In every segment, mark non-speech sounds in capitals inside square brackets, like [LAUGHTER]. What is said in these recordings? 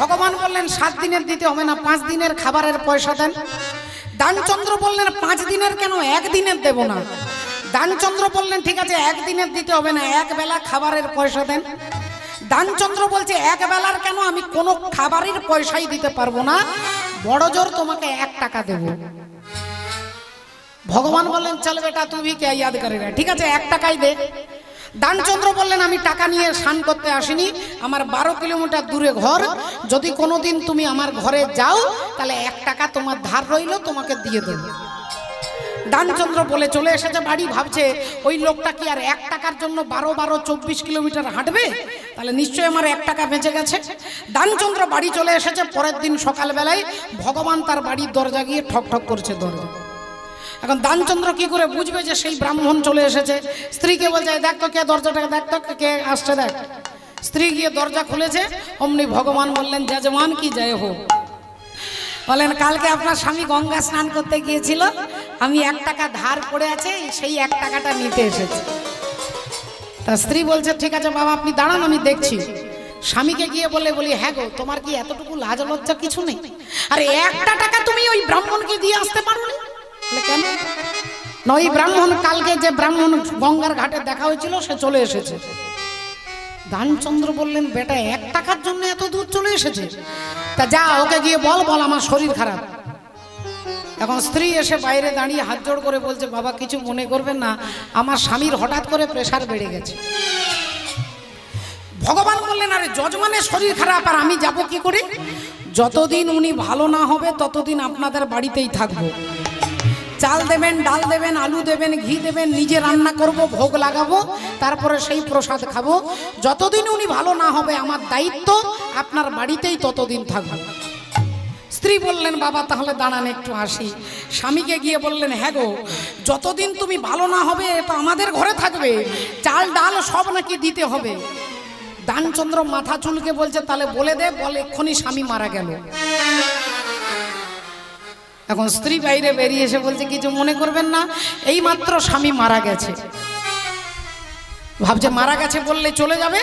ভগবান বললেন, সাত দিনের দিতে হবে না, পাঁচ দিনের খাবারের পয়সা দেন। দানচন্দ্র বললেন, পাঁচ দিনের কেন? একদিনের দেব না। দানচন্দ্র বললেন, ঠিক আছে একদিনের দিতে হবে না, এক বেলা খাবারের পয়সা দেন। দানচন্দ্র বলছে, এক বেলার কেন? আমি কোনো খাবারের পয়সাই দিতে পারব না, বড় জোর তোমাকে এক টাকা দেব। ভগবান বললেন, চল বেটা তুমি কে ইয়াদ করে ঠিক আছে, এক টাকাই দে। দানচন্দ্র বললেন, আমি টাকা নিয়ে স্নান করতে আসিনি। আমার বারো কিলোমিটার দূরে ঘর। যদি কোনোদিন তুমি আমার ঘরে যাও, তাহলে এক টাকা তোমার ধার রইল, তোমাকে দিয়ে দেবো। দানচন্দ্র বলে চলে এসেছে বাড়ি, ভাবছে, ওই লোকটা কি আর এক টাকার জন্য বারো বারো, চব্বিশ কিলোমিটার হাঁটবে? তাহলে নিশ্চয়ই আমার এক টাকা বেঁচে গেছে। দানচন্দ্র বাড়ি চলে এসেছে। পরের দিন সকালবেলায় ভগবান তার বাড়ির দরজা গিয়ে ঠক ঠক করছে দরজা। এখন দানচন্দ্র কি করে বুঝবে যে সেই ব্রাহ্মণ চলে এসেছে? স্ত্রীকে বলছে দেখ তো কে দরজাটা, দেখ তো কে আসছে, দেখ। স্ত্রী গিয়ে দরজা খুলেছে, অমনি ভগবান বললেন, যজমান কি জয় হোক। বলেন, কালকে আপনার স্বামী গঙ্গা স্নান করতে গিয়েছিল, আমি এক টাকা ধার পড়ে আছে, সেই এক টাকাটা নিতে এসেছি। তা স্ত্রী বলছে, ঠিক আছে বাবা, আপনি দাঁড়ান, আমি দেখছি। স্বামীকে গিয়ে বলে বলি হ্যাঁ গো, তোমার কি এতটুকু লাজ লজ্জা কিছু নেই? আরে, একটা টাকা তুমি ওই ব্রাহ্মণকে দিয়ে আসতে পারো না কেন? ব্রাহ্মণ কালকে যে ব্রাহ্মণ গঙ্গার ঘাটে দেখা হয়েছিল, সে চলে এসেছে। দানচন্দ্র বললেন, বেটা, এক টাকার জন্য এত দূর চলে এসেছে? তা যা, ওকে গিয়ে বল বল, আমার শরীর খারাপ। এখন স্ত্রী এসে বাইরে দাঁড়িয়ে হাত জোড় করে বলছে, বাবা, কিছু মনে করবেন না, আমার স্বামীর হঠাৎ করে প্রেশার বেড়ে গেছে। ভগবান বললেন, আরে, যজমানের শরীর খারাপ, আর আমি যাব কি করে? যতদিন উনি ভালো না হবে, ততদিন আপনাদের বাড়িতেই থাকব। চাল দেবেন, ডাল দেবেন, আলু দেবেন, ঘি দেবেন, নিজে রান্না করব, ভোগ লাগাবো, তারপরে সেই প্রসাদ খাব। যতদিন উনি ভালো না হবে, আমার দায়িত্ব আপনার বাড়িতেই ততদিন থাকব। স্ত্রী বললেন, বাবা, তাহলে দাঁড়ান, একটু আসি। স্বামীকে গিয়ে বললেন হ্যাঁ গো, যতদিন তুমি ভালো না হবে তো আমাদের ঘরে থাকবে। চাল, ডাল সব নাকি দিতে হবে। দানচন্দ্র মাথা চুলকে বলছে, তাহলে বলে দে, বলে, এক্ষুনি স্বামী মারা গেল। এখন স্ত্রী বাইরে বেরিয়ে এসে বলছে, কিছু মনে করবেন না এই মাত্র স্বামী মারা গেছে। ভাবছে মারা গেছে বললে চলে যাবে?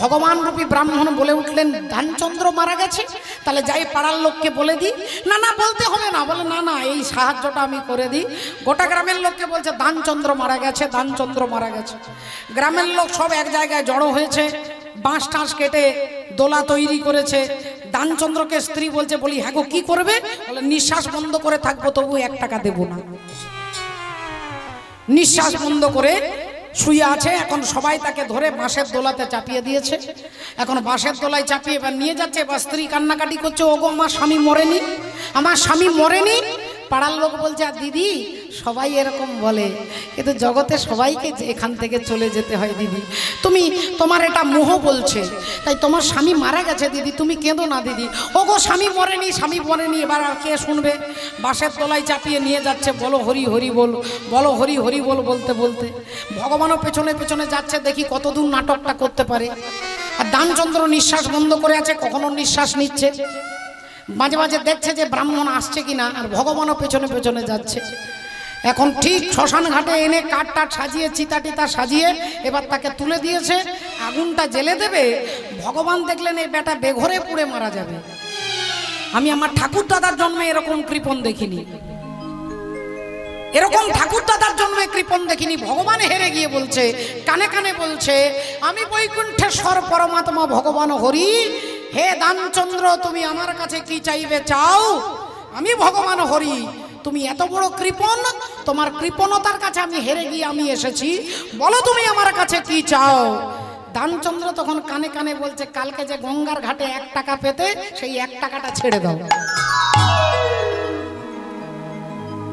ভগবান রূপী ব্রাহ্মণ বলে উঠলেন ধানচন্দ্র মারা গেছে? তাহলে যাই পাড়ার লোককে বলে দিই। না না, বলতে হবে না, বলে না না, এই সাহায্যটা আমি করে দিই। গোটা গ্রামের লোককে বলছে দানচন্দ্র মারা গেছে দানচন্দ্র মারা গেছে। গ্রামের লোক সব এক জায়গায় জড়ো হয়েছে। বাঁশ টাঁশ কেটে দোলা তৈরি করেছে। দানচন্দ্রকে স্ত্রী বলছে, বলি হ্যাঁ গো, কি করবে? নিঃশ্বাস বন্ধ করে থাকব তবু এক টাকা দেবো না। নিঃশ্বাস বন্ধ করে শুয়ে আছে। এখন সবাই তাকে ধরে বাঁশের দোলাতে চাপিয়ে দিয়েছে। এখন বাঁশের দোলায় চাপিয়ে এবার নিয়ে যাচ্ছে। এবার স্ত্রী কান্নাকাটি করছে, ওগো, আমার স্বামী মরেনি, আমার স্বামী মরেনি পাড়ার লোক বলছে, আর দিদি, সবাই এরকম বলে। কিন্তু জগতে সবাইকে এখান থেকে চলে যেতে হয় দিদি। তুমি, তোমার এটা মোহ বলছে। তাই তোমার স্বামী মারা গেছে দিদি, তুমি কেঁদো না দিদি। ও গো স্বামী মরেনি স্বামী মরেনি, এবার আর কে শুনবে? বাসের তলায় চাপিয়ে নিয়ে যাচ্ছে, বলো হরি হরি বল, বলো হরি হরি বল বলতে বলতে। ভগবানও পেছনে পেছনে যাচ্ছে, দেখি কতদূর নাটকটা করতে পারে। আর দানচন্দ্র নিঃশ্বাস বন্ধ করে আছে, কখনো নিঃশ্বাস নিচ্ছে। মাঝে মাঝে দেখছে যে ব্রাহ্মণ আসছে কিনা আর ভগবানও পেছনে পেছনে যাচ্ছে। এখন ঠিক শ্মশান ঘাটে এনে কাঠ টাট সাজিয়ে, চিতা টিতা সাজিয়ে এবার তাকে তুলে দিয়েছে। আগুনটা জেলে দেবে। ভগবান দেখলেন এই বেটা বেঘরে পুড়ে মারা যাবে। আমি আমার ঠাকুর দাদার জন্মে এরকম কৃপণ দেখিনি। এরকম ঠাকুর দাদার জন্মে কৃপণ দেখিনি। ভগবান হেরে গিয়ে বলছে, কানে কানে বলছে, আমি বৈকুণ্ঠেশ্বর পরমাত্মা ভগবান হরি হে দানচন্দ্র, তুমি আমার কাছে কি চাইবে চাও? আমি ভগবান হরি, তুমি এত বড় কৃপণ, তোমার কৃপণতার কাছে আমি হেরে গিয়ে আমি এসেছি। বলো তুমি আমার কাছে কি চাও? দানচন্দ্র তখন কানে কানে বলছে, কালকে যে গঙ্গার ঘাটে এক টাকা পেতে, সেই এক টাকাটা ছেড়ে দাও।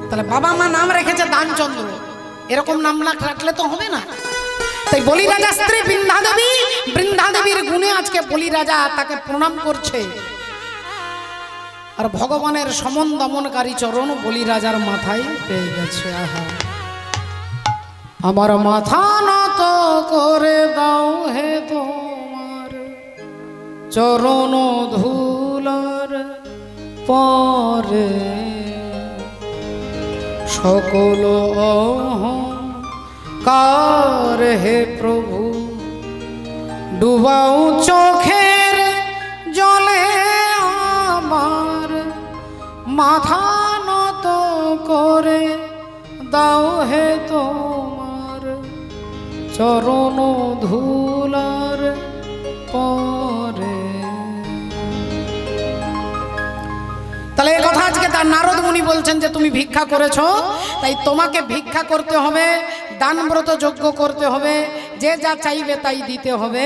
তাহলে বাবা মা নাম রেখেছে দানচন্দ্র। এরকম নাম রাখলে তো হবে না। তাই বলি রাজা স্ত্রী বৃন্দা দেবী বৃন্দা দেবীর গুণে আজকে বলি রাজা তাকে প্রণাম করছে। আর ভগবানের সমন দমনকারী চরণ বলি রাজার মাথায় পেয়ে গেছে, আহা। আমার মাথা নত করে দাও হে তোমার চরণ ধুলার পরে। সকল কার হে প্রভু? ডুবাও চোখের জলে আমার, মাথা নত করে দাও হে তোমার। চরণ ধুলার পর তাহলে এই কথা আজকে তার নারদ মুনি বলছেন যে তুমি ভিক্ষা করেছ, তাই তোমাকে ভিক্ষা করতে হবে, দানব্রত যজ্ঞ করতে হবে, যে যা চাইবে তাই দিতে হবে।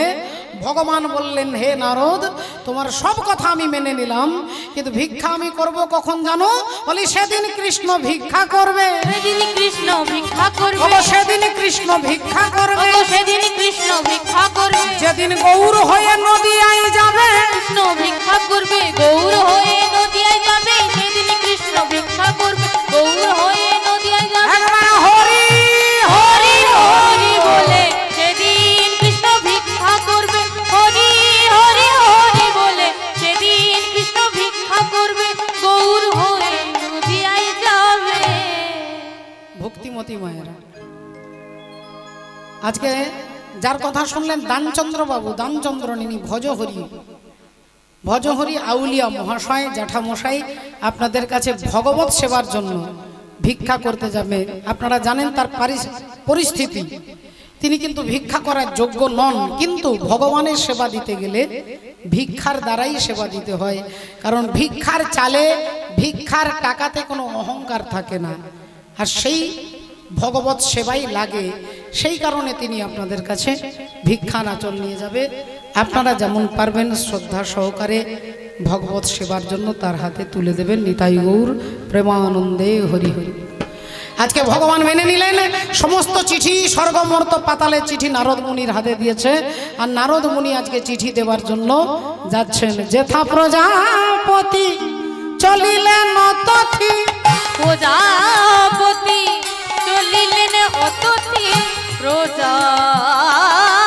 ভগবান বললেন হে নারদ তোমার সব কথা আমি মেনে নিলাম কিন্তু ভিক্ষা আমি করব কখন জানো? বলি সেদিন কৃষ্ণ ভিক্ষা করবে। সেদিন কৃষ্ণ ভিক্ষা করবে। সেদিন কৃষ্ণ ভিক্ষা করবে। সেদিন কৃষ্ণ ভিক্ষা করবে। যেদিন গৌর হয়ে নদিয়ায় যাবে। কৃষ্ণ ভিক্ষা করবে গৌর হয়ে নদিয়ায় যাবে। সেদিন কৃষ্ণ ভিক্ষা করবে গৌর হয়ে আজকে যার কথা শুনলেন দানচন্দ্র বাবু দানচন্দ্র নিনি ভজহরি। ভজহরি আউলিয়া মহাশয়, জ্যাঠামশাই, আপনাদের কাছে ভগবত সেবার জন্য ভিক্ষা করতে যাবে। আপনারা জানেন তার পরিস্থিতি। তিনি কিন্তু ভিক্ষা করার যোগ্য নন, কিন্তু ভগবানের সেবা দিতে গেলে ভিক্ষার দ্বারাই সেবা দিতে হয়। কারণ ভিক্ষার চালে ভিক্ষার টাকাতে কোনো অহংকার থাকে না। আর সেই ভগবত সেবাই লাগে, সেই কারণে তিনি আপনাদের কাছে ভিক্ষা নাচল নিয়ে যাবে। আপনারা যেমন পারবেন শ্রদ্ধা সহকারে ভগবত সেবার জন্য তার হাতে তুলে দেবেন। নিতাই গৌর প্রেমানন্দে হরি হরি। আজকে ভগবান মেনে নিলেন, সমস্ত চিঠি স্বর্গমর্ত পাতালের চিঠি নারদ মুনির হাতে দিয়েছে। আর নারদ মুনি আজকে চিঠি দেওয়ার জন্য যাচ্ছেন। যেথা প্রজাপতি চলিলেন প্রজাপতি চলিলেন অততি প্রজাপতি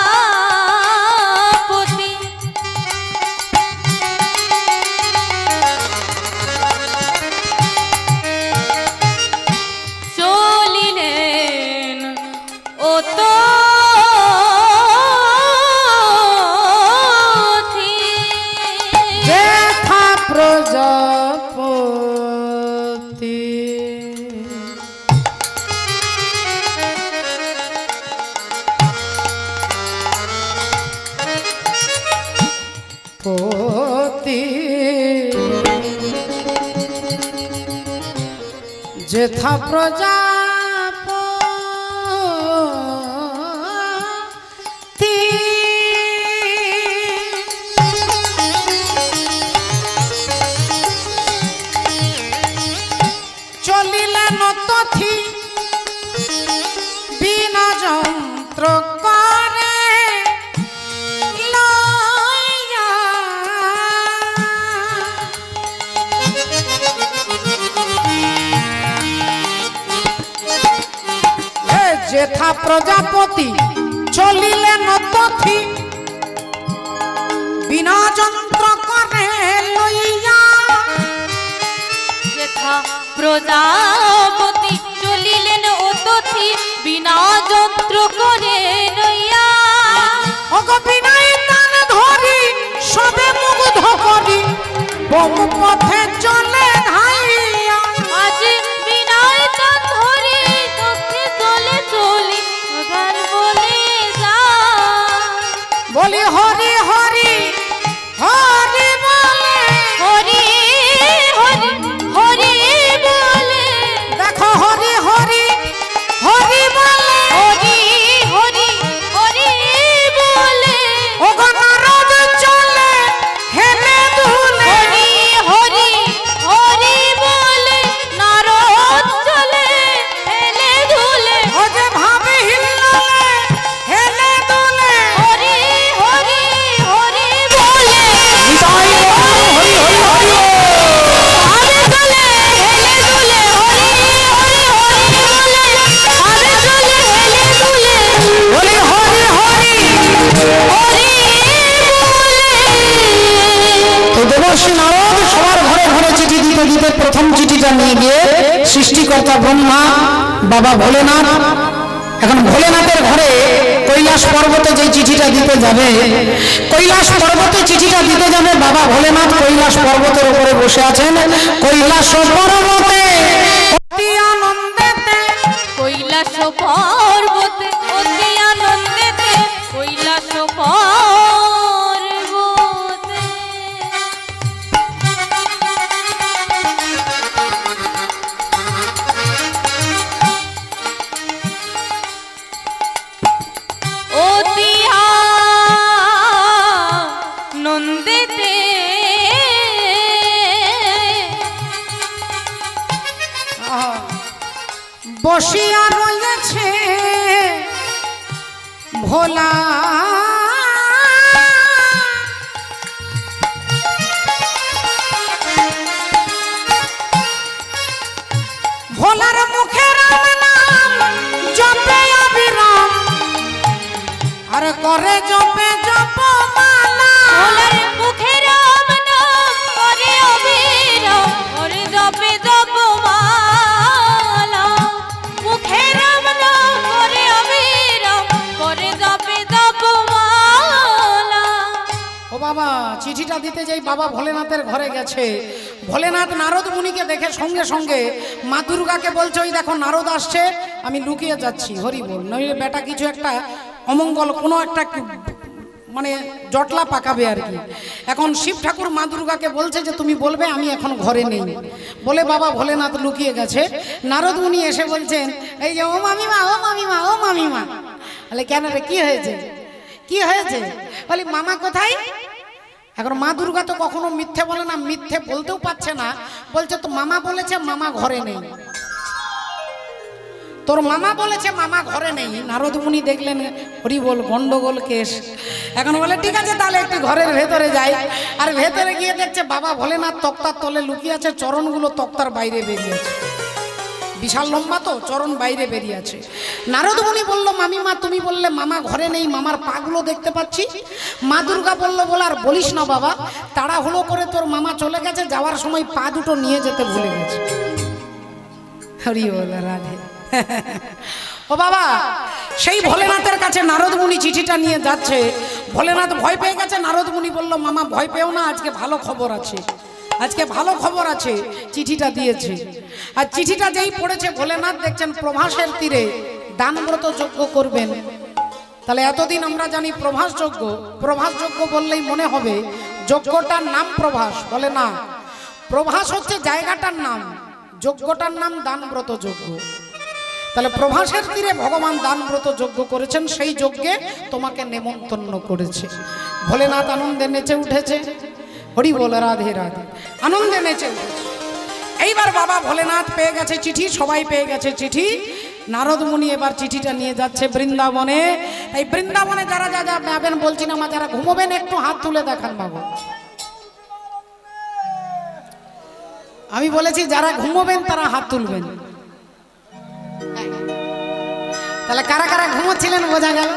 যেথা এ প্রজাপতি চলিলেন তথি বিনা যন্ত্র করে লইয়া। যেথা প্রজাপতি চলিলেন অতথি বিনা যন্ত্র করে নইয়া অগ বিনায় তান ধরি সবে মুগ্ধ করি। বহু পথে চলে চিঠিটা দিতে যাই বাবা ভোলেনাথের ঘরে গেছে। ভোলেনাথ নারদ মুনিকে দেখে সঙ্গে সঙ্গে মা দুর্গাকে বলছে, ওই দেখো নারদ আসছে, আমি লুকিয়ে যাচ্ছি, হরি বল। নইলে বেটা কিছু একটা অমঙ্গল, কোনো একটা মানে জটলা পাকাবে আর কি। এখন শিব ঠাকুর মা দুর্গাকে বলছে যে, তুমি বলবে, আমি এখন ঘরে নেই। বলে বাবা ভোলেনাথ লুকিয়ে গেছে। নারদ মুনি এসে বলছেন, এই যে ও মামিমা ও মামিমা ও মামিমা। বলে, কেন রে, কি হয়েছে? কি হয়েছে? বলি, মামা কোথায়? এখন মা দুর্গা তো কখনো মিথ্যে বলে না, মিথ্যে বলতেও পারছে না। বলছে তো মামা বলেছে মামা ঘরে নেই। তোর মামা বলেছে মামা ঘরে নেই। নারদ মুনি দেখলেন হরি বল গন্ডগোল কেস এখন বলে, ঠিক আছে, তাহলে একটু ঘরের ভেতরে যাই। আর ভেতরে গিয়ে দেখছে বাবা ভোলেনাথ তক্তার তলে লুকিয়ে আছে, চরণগুলো তক্তার বাইরে বেরিয়েছে বিশাল লম্বা তো, চরণ বাইরে বেরিয়ে আছে। নারদ মুনি বলল, মামিমা, তুমি বললে মামা ঘরে নেই, মামার পাগুলো দেখতে পাচ্ছি। মা দুর্গা বলল, বলে আর বলিস না বাবা, তাড়াহুড়ো করে তোর মামা চলে গেছে, যাওয়ার সময় পা দুটো নিয়ে যেতে ভুলে গেছে। হরি ও বাবা, সেই ভোলেনাথের কাছে নারদ মুনি চিঠিটা নিয়ে যাচ্ছে। ভোলেনাথ ভয় পেয়ে গেছে নারদ মুনি বলল, মামা, ভয় পেও না, আজকে ভালো খবর আছে। আজকে ভালো খবর আছে, চিঠিটা দিয়েছে। আর চিঠিটা যেই পড়েছে, ভোলেনাথ দেখছেন প্রভাসের তীরে, দানব্রত যজ্ঞ করবেন। তাহলে এতদিন আমরা জানি প্রভাস যজ্ঞ প্রভাস যজ্ঞ বললেই মনে হবে, যজ্ঞটার নাম প্রভাস, বলে না। প্রভাস হচ্ছে জায়গাটার নাম, যজ্ঞটার নাম দানব্রত যজ্ঞ। তাহলে প্রভাসের তীরে ভগবান দানব্রত যজ্ঞ করেছেন, সেই যজ্ঞে তোমাকে নেমন্তন্ন করেছে। ভোলেনাথ আনন্দে নেচে উঠেছে। হরি বল, রাধে রাধে। আনন্দে নেচে এইবার বাবা ভোলেনাথ পেয়ে গেছে চিঠি, সবাই পেয়ে গেছে চিঠি। নারদ মুনি এবার চিঠিটা নিয়ে যাচ্ছে বৃন্দাবনে। এই বৃন্দাবনে যারা যা যা যাবেন বলছি না যারা ঘুমোবেন, একটু হাত তুলে দেখান বাবু। আমি বলেছি, যারা ঘুমোবেন, তারা হাত তুলবেন। তাহলে কারা কারা ঘুমোচ্ছিলেন, বোঝা গেল?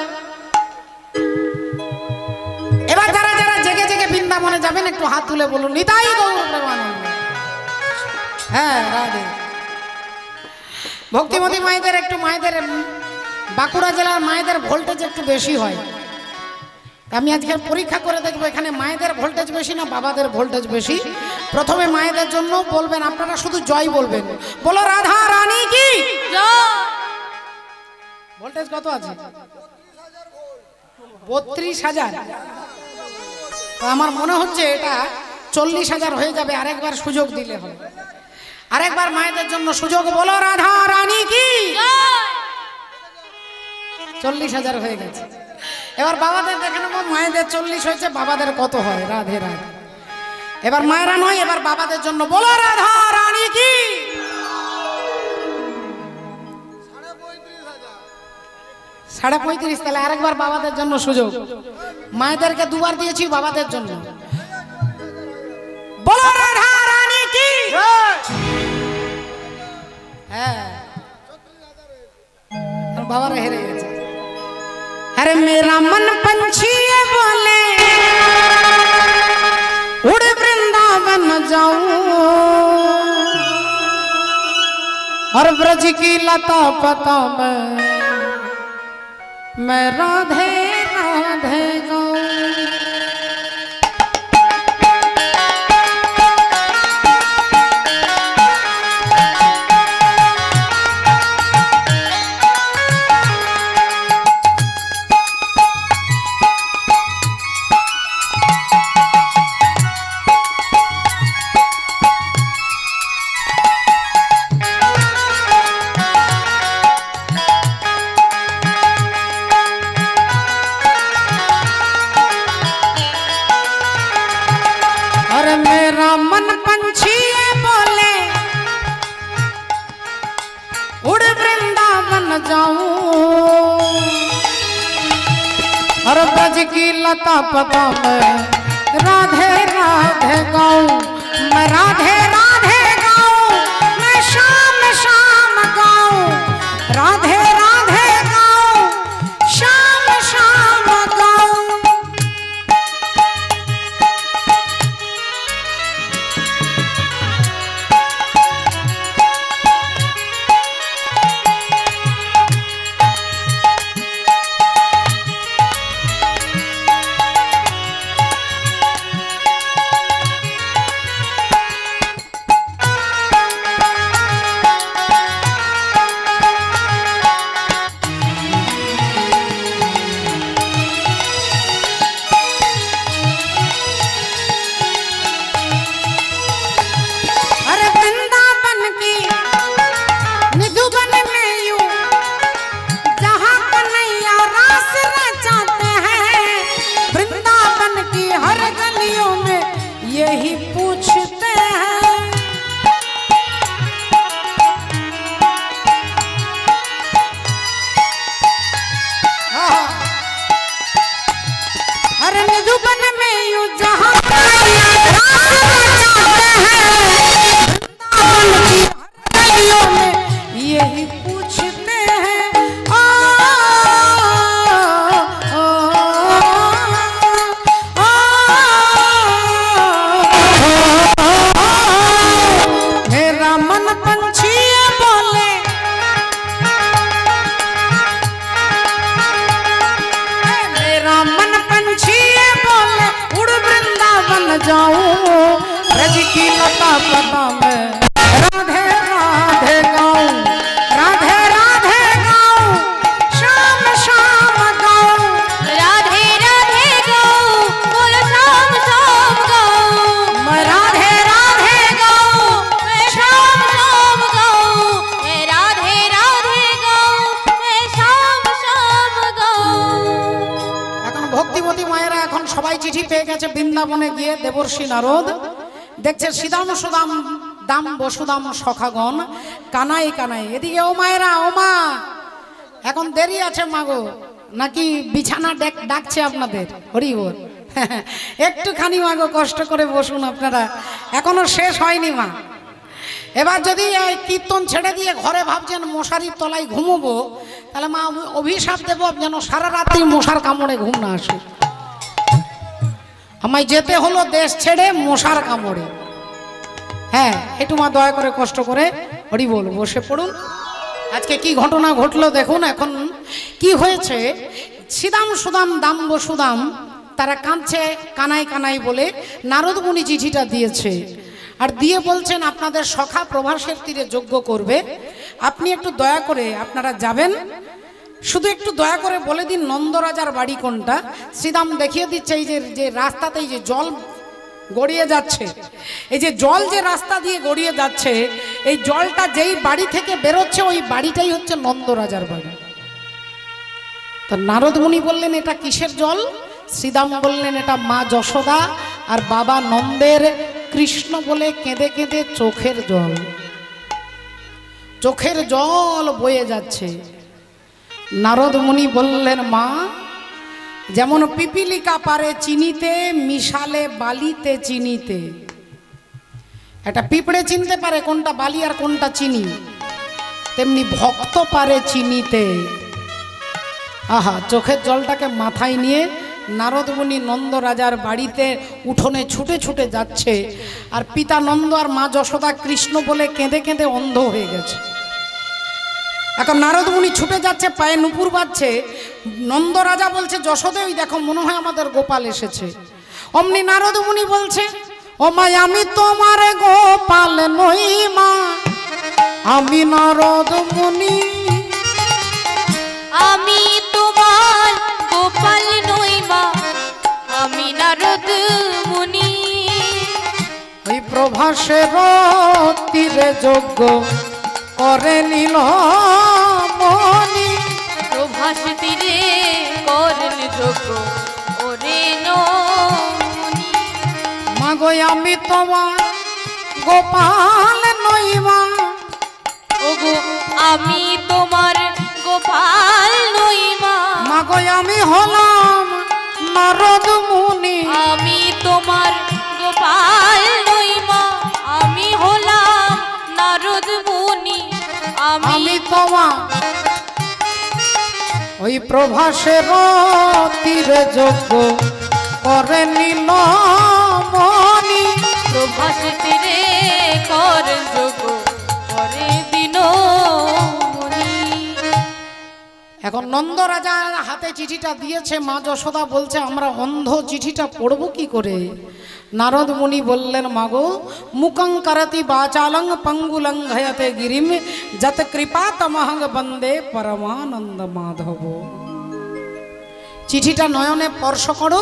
একটু হাত তুলে বলুন, নিতাই হ্যাঁ ভক্তিমতী মায়েদের একটু মায়েদের, বাঁকুড়া জেলার মায়েদের ভোল্টেজ একটু বেশি হয়। আমি আজকে পরীক্ষা করে দেখব, এখানে মায়েদের ভোল্টেজ বেশি না বাবাদের ভোল্টেজ বেশি? প্রথমে মায়েদের জন্য বলবেন, আপনারা শুধু জয় বলবেন। বলো, রাধা রানী কি? ভোল্টেজ কত আছে? বত্রিশ হাজার। আমার মনে হচ্ছে এটা চল্লিশ হাজার হয়ে যাবে, আরেকবার সুযোগ দিলে হবে। আরেকবার মায়েদের জন্য সুযোগ বলো, রাধা রানী কি? চল্লিশ হাজার হয়ে গেছে। এবার বাবাদের দেখে নেব মায়েদের চল্লিশ হয়েছে, বাবাদের কত হয়? রাধে রাধে। এবার মায়েরা নয়, এবার বাবাদের জন্য বলো, রাধা রানী কি? সাড়ে পঁয়ত্রিশ তাহলে আরেকবার বাবাদের জন্য সুযোগ মায়েদেরকে দুবার দিয়েছি বাবাদের জন্য বলো রাধা রানী কি হ্যাঁ আর বাবারা হেরে গেছে अरे मेरा मन पंछी है बोले उड़ वृंदावन जाऊं और ब्रज की लता पता में मैं राधे राधे जाऊँ। हर ब्रज की लता पता मैं। राधे राधे गाऊं। मैं राधे পেয়ে গেছে বৃন্দাবনে গিয়ে দেবর্ষী নারদ। দেখছে সিদাম সুদাম, দাম বসুদাম সখাগণ, কানাই কানাই। এদিকে ও মায়েরা, ও মা, এখন দেরি আছে মাগো। নাকি বিছানা ডেক- ডাকছে আপনাদের? হরি বল। [LAUGHS] একটুখানি মাগো, কষ্ট করে বসুন আপনারা। এখনও শেষ হয়নি মা। এবার যদি এই কীর্তন ছেড়ে দিয়ে ঘরে ভাবছেন মশারির তলায় ঘুমোবো, তাহলে মা অভিশাপ দেবো, যেন সারা রাত্রি মশার কামড়ে ঘুম না আসে। আমায় যেতে হলো দেশ ছেড়ে মশার কামড়ে। হ্যাঁ একটু মা দয়া করে কষ্ট করে হরি বল, বসে পড়ুন। আজকে কি ঘটনা ঘটলো দেখুন এখন। কি হয়েছে? সিদাম সুদাম, দাম বসুদাম, তারা কাঁদছে কানাই কানাই বলে, নারদ মুনি চিঠিটা দিয়েছে। আর দিয়ে বলছেন, আপনাদের সখা প্রভাসের তীরে যজ্ঞ করবে। আপনি একটু দয়া করে, আপনারা যাবেন শুধু একটু দয়া করে বলে দিন নন্দরাজার বাড়ি কোনটা? শ্রীদাম দেখিয়ে দিচ্ছে এই যে যে রাস্তাতে এই যে জল গড়িয়ে যাচ্ছে। এই যে জল যে রাস্তা দিয়ে গড়িয়ে যাচ্ছে, এই জলটা যেই বাড়ি থেকে বেরোচ্ছে, ওই বাড়িটাই হচ্ছে নন্দরাজার বাড়ি। তো নারদ মুনি বললেন, এটা কিসের জল? শ্রীদাম বললেন, এটা মা যশোদা আর বাবা নন্দের কৃষ্ণ বলে কেঁদে কেঁদে চোখের জল। চোখের জল বয়ে যাচ্ছে। নারদ মুনি বললেন, মা, যেমন পিপিলিকা পারে চিনিতে, মিশালে বালিতে চিনিতে। একটা পিঁপড়ে চিনতে পারে কোনটা বালি আর কোনটা চিনি। তেমনি ভক্ত পারে চিনিতে। আহা, চোখের জলটাকে মাথায় নিয়ে নারদমণি নন্দ রাজার বাড়িতে উঠোনে ছুটে ছুটে যাচ্ছে। আর পিতা নন্দ আর মা যশোদা কৃষ্ণ বলে কেঁদে কেঁদে অন্ধ হয়ে গেছে। এখন নারদমুনি ছুটে যাচ্ছে পায়ে নুপুর বাজছে নন্দ রাজা বলছে যশোদে ওই দেখো মনে হয় আমাদের গোপাল এসেছে। অমনি নারদমুনি বলছে ও মা আমি তোমার গোপাল নই মা আমি নারদমুনি আমি তোমার গোপাল নই মা আমি নারদ মুনি। ওই প্রভাসের তীরে যজ্ঞ করে নিল মনি। প্রভাস তীরে করল যোগ্য ওরে মাগো আমি তোমার গোপাল নইমা। ওগো আমি তোমার গোপাল নই মা মাগো আমি হলাম নারদ মুনি। আমি তোমার আমি তোমা ওই প্রভাসের তীরে যোগ্য করে নিল মনি প্রভাস তীরে কর যোগ করে দিন এখন নন্দ রাজার হাতে চিঠিটা দিয়েছে মা যশোদা বলছে আমরা অন্ধ চিঠিটা পড়ব কি করে? নারদ মুনি বললেন, মাগো, মুকং করতি বাচালং পঙ্গুলং ঘয়তে গিরিম, যত কৃপা তমহং বন্দে পরমানন্দ মাধব। চিঠিটা নয়নে স্পর্শ করো,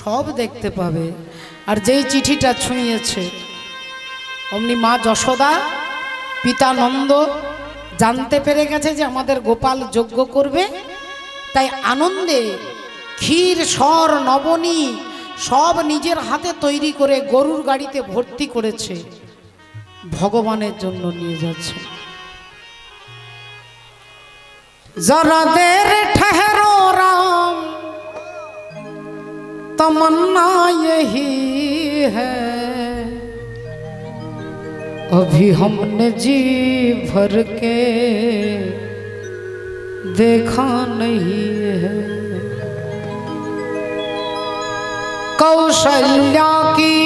সব দেখতে পাবে। আর যেই চিঠিটা ছুঁয়েছে, অমনি মা যশোদা, পিতা নন্দ জানতে পেরে গেছে যে আমাদের গোপাল যজ্ঞ করবে। তাই আনন্দে ক্ষীর স্বর নবনী সব নিজের হাতে তৈরি করে গরুর গাড়িতে ভর্তি করেছে ভগবানের জন্য নিয়ে যাচ্ছে जरा देर ठहरो राम तमन्ना यही है अभी हमने जी भर के देखा नहीं है कौशल्या की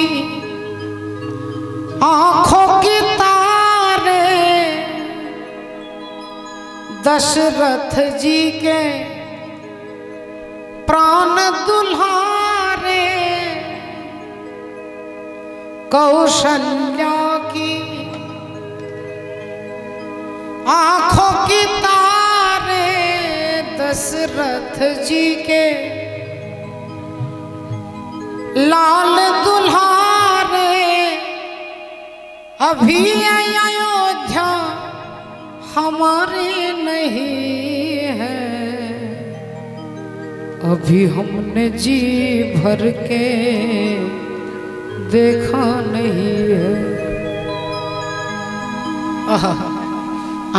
आँखों की तारे दशरथ जी के प्राण दुल्हारे। कौशल्या की आँखों की तारे दशरथ जी के लाल दुल्हारे अभी अयोध्या हमारे नहीं है अभी हमने जी भर के देखा नहीं है আহা,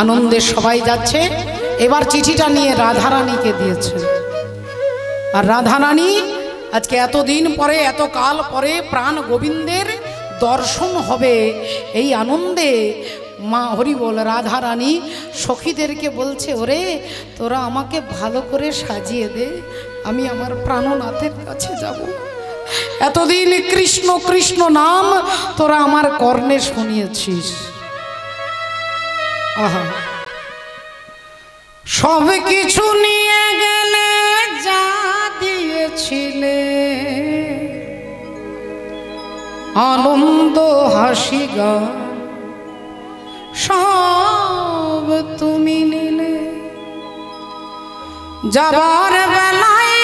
আনন্দে সবাই যাচ্ছে এবার চিঠিটা নিয়ে রাধারানীকে দিয়েছে আর রাধারানী আজকে এতদিন পরে এত কাল পরে প্রাণ গোবিন্দের দর্শন হবে। এই আনন্দে মা হরি বল, রাধারানী সখীদেরকে বলছে, ওরে, তোরা আমাকে ভালো করে সাজিয়ে দে, আমি আমার প্রাণনাথের কাছে যাব। এতদিন কৃষ্ণ কৃষ্ণ নাম তোরা আমার কর্ণে শুনিয়েছিস। আহা। সব কিছু নিয়ে দিয়েছিলে আনন্দ, হাসি, গান, সব তুমি নিলে। যাবার বেলায়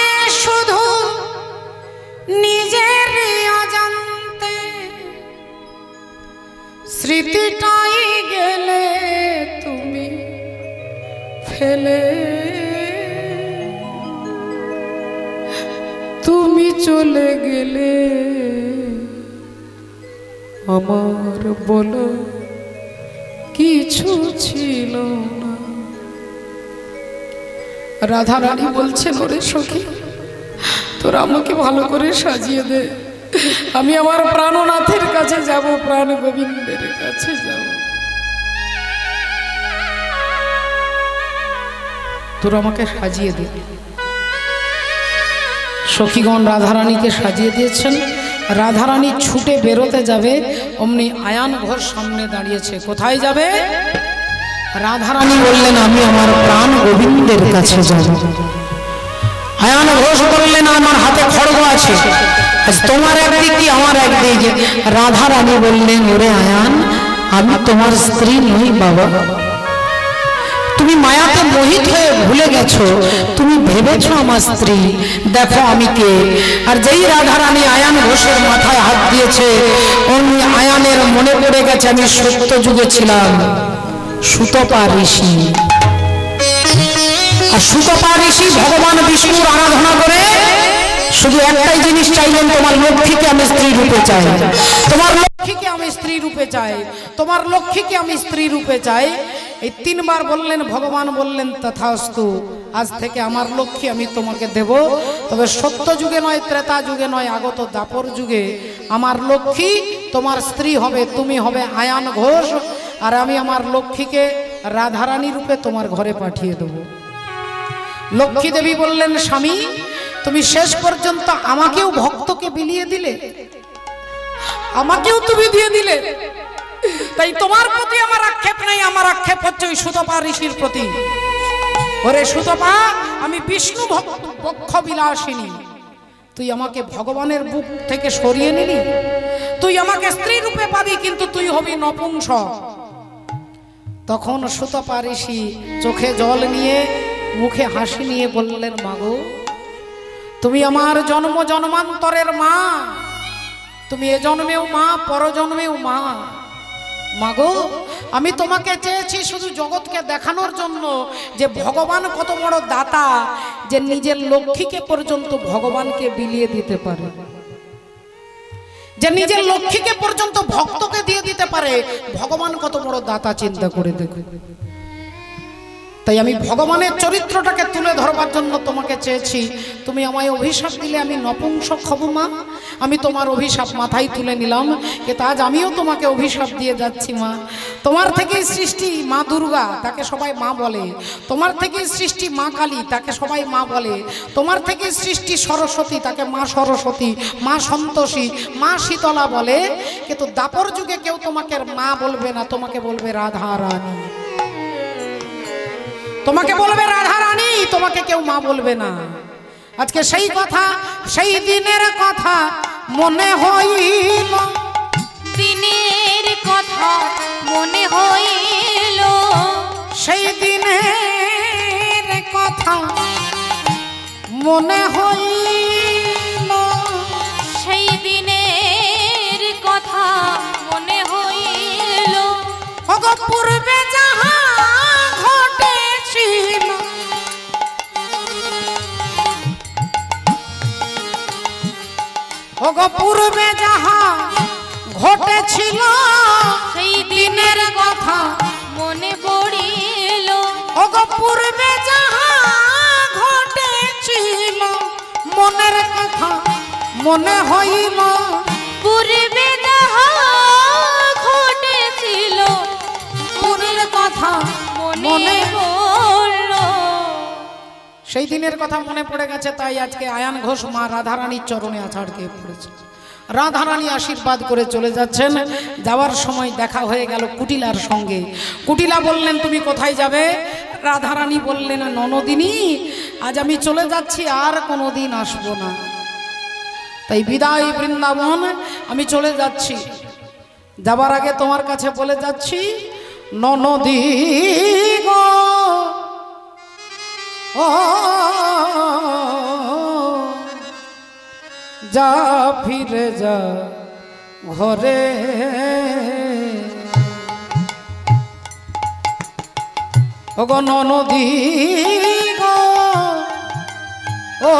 শুধু নিজের অজান্তে স্মৃতিটাই গেলে তুমি ফেলে। তুমি চলে গেলে। আমার বলো কিছু ছিল না। রাধা রানী বলছেন, ওরে সখী, তোরা আমাকে ভালো করে সাজিয়ে দে। আমি আমার প্রাণনাথের কাছে যাব, প্রাণ গোবিন্দের কাছে যাব। তোরা আমাকে সাজিয়ে দে। সখীগণ রাধারানীকে সাজিয়ে দিয়েছেন। রাধারানী ছুটে বেরোতে যাবে, অমনি আয়ান ঘর সামনে দাঁড়িয়েছে। কোথায় যাবে? রাধারানী বললেন, আমি আমার প্রাণ গোবিন্দের কাছে যাব। আয়ান ঘোষ বললেন, আমার হাতে খড়গ আছে। তোমার একদিক কি আমার একদিক রাধারানী বললেন, ওরে আয়ান, আমি তোমার স্ত্রী নই বাবা। তুমি মায়াতে মোহিত হয়ে ভুলে গেছো। তুমি ভেবেছো আমার স্ত্রী। দেখো আমি কে। আর যেই রাধারানী আয়ান ঘোষের মাথায় হাত দিয়েছে, অমনি আয়ানের মনে পড়ে গেছে, আমি সত্য যুগে ছিলাম। সুতপা ঋষি। আর সুতপা ঋষি ভগবান বিষ্ণুর আরাধনা করে, শুধু একটাই জিনিস চাইলেন, তোমার লক্ষ্মীকে আমি স্ত্রী রূপে চাই। তোমার লক্ষ্মীকে আমি স্ত্রী রূপে চাই, তোমার লক্ষ্মীকে আমি স্ত্রী রূপে চাই। এই তিনবার বললেন, ভগবান বললেন, তথাস্তু, আজ থেকে আমার লক্ষ্মী আমি তোমাকে দেব। তবে সত্য যুগে নয়, ত্রেতা যুগে নয়, আগত দাপর যুগে আমার লক্ষ্মী তোমার স্ত্রী হবে, তুমি হবে আয়ান ঘোষ, আর আমি আমার লক্ষ্মীকে রাধারানী রূপে তোমার ঘরে পাঠিয়ে দেবো। লক্ষ্মী দেবী বললেন, স্বামী, তুমি শেষ পর্যন্ত আমাকেও ভক্তকে বিলিয়ে দিলে? আমাকেও তুমি দিয়ে দিলে। তাই তোমার প্রতি আমার আক্ষেপ নাই, আমার আক্ষেপ হচ্ছে ওই সুতপা ঋষির প্রতি। ওরে সুতপা, আমি বিষ্ণু বক্ষ বিলাসিনী। তুই আমাকে ভগবানের বুক থেকে সরিয়ে নিলি। তুই আমাকে স্ত্রী রূপে পাবি, কিন্তু তুই হবি নপুংস। তখন সুতপা ঋষি চোখে জল নিয়ে, মুখে হাসি নিয়ে বললেন, মাগো, তুমি আমার জন্ম জন্মান্তরের মা। তুমি এ জন্মেও মা, পরজন্মেও মা। মাগো, আমি তোমাকে চেয়েছি শুধু জগৎকে দেখানোর জন্য যে ভগবান কত বড় দাতা, যে নিজের লক্ষ্মীকে পর্যন্ত ভগবানকে বিলিয়ে দিতে পারে। যে নিজের লক্ষ্মীকে পর্যন্ত ভক্তকে দিয়ে দিতে পারে, ভগবান কত বড় দাতা, চিন্তা করে দেখো। তাই আমি ভগবানের চরিত্রটাকে তুলে ধরবার জন্য তোমাকে চেয়েছি। তুমি আমায় অভিশাপ দিলে আমি নপুংসক হব, মা। আমি তোমার অভিশাপ মাথায় তুলে নিলাম, কিন্তু আজ আমিও তোমাকে অভিশাপ দিয়ে যাচ্ছি, মা। তোমার থেকেই সৃষ্টি মা দুর্গা, তাকে সবাই মা বলে। তোমার থেকেই সৃষ্টি মা কালী, তাকে সবাই মা বলে। তোমার থেকেই সৃষ্টি সরস্বতী, তাকে মা সরস্বতী, মা সন্তোষী, মা শীতলা বলে। কিন্তু দাপর যুগে কেউ তোমাকে মা বলবে না, তোমাকে বলবে রাধা রানী তোমাকে বলবে রাধা রানী তোমাকে কেউ মা বলবে না। আজকে সেই কথা সেই দিনের কথা মনে হইল। দিনের কথা মনে হইল। সেই দিনের কথা মনে হইল। সেই দিনের কথা মনে হইল। পূর্বে যাহা ওগো পূর্বে যাহা ঘটেছিল সেই দিনের কথা মনে পড়িল। ওগো পূর্বে যাহা ঘটেছিল মনের কথা মনে হইল। পূর্বে যাহা ঘটেছিল পূর্বের কথা মনে পড়ল সেই দিনের কথা মনে পড়ে গেছে, তাই আজকে আয়ান ঘোষ মা রাধারানীর চরণে আছাড় খেয়ে পড়েছে। রাধারানী আশীর্বাদ করে চলে যাচ্ছেন। যাওয়ার সময় দেখা হয়ে গেল কুটিলার সঙ্গে। কুটিলা বললেন, তুমি কোথায় যাবে? রাধারানী বললেন, ননদিনী, আজ আমি চলে যাচ্ছি, আর কোনো দিন আসব না। তাই বিদায় বৃন্দাবন, আমি চলে যাচ্ছি। যাবার আগে তোমার কাছে বলে যাচ্ছি, ননদী যা ফিরে যা ঘরে। গণ নদী ও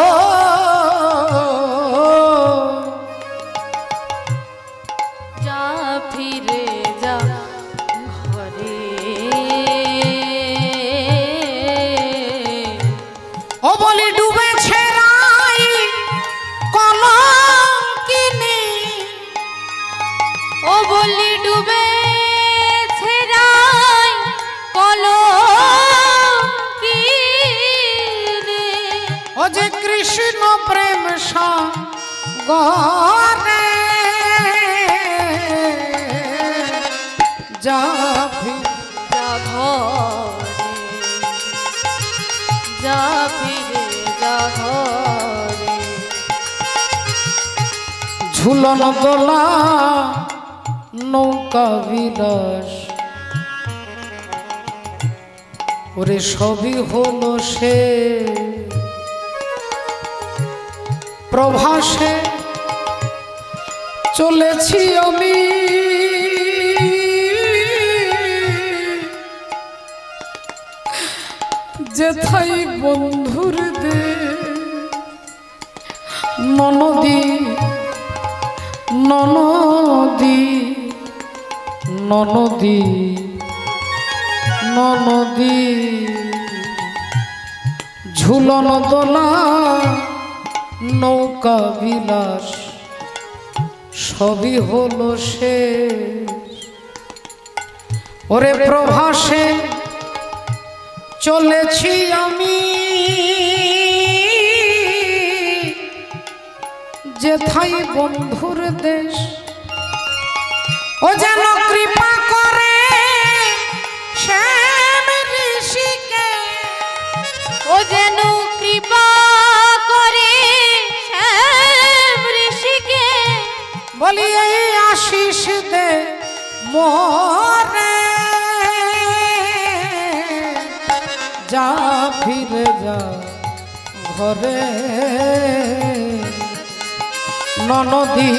ননদী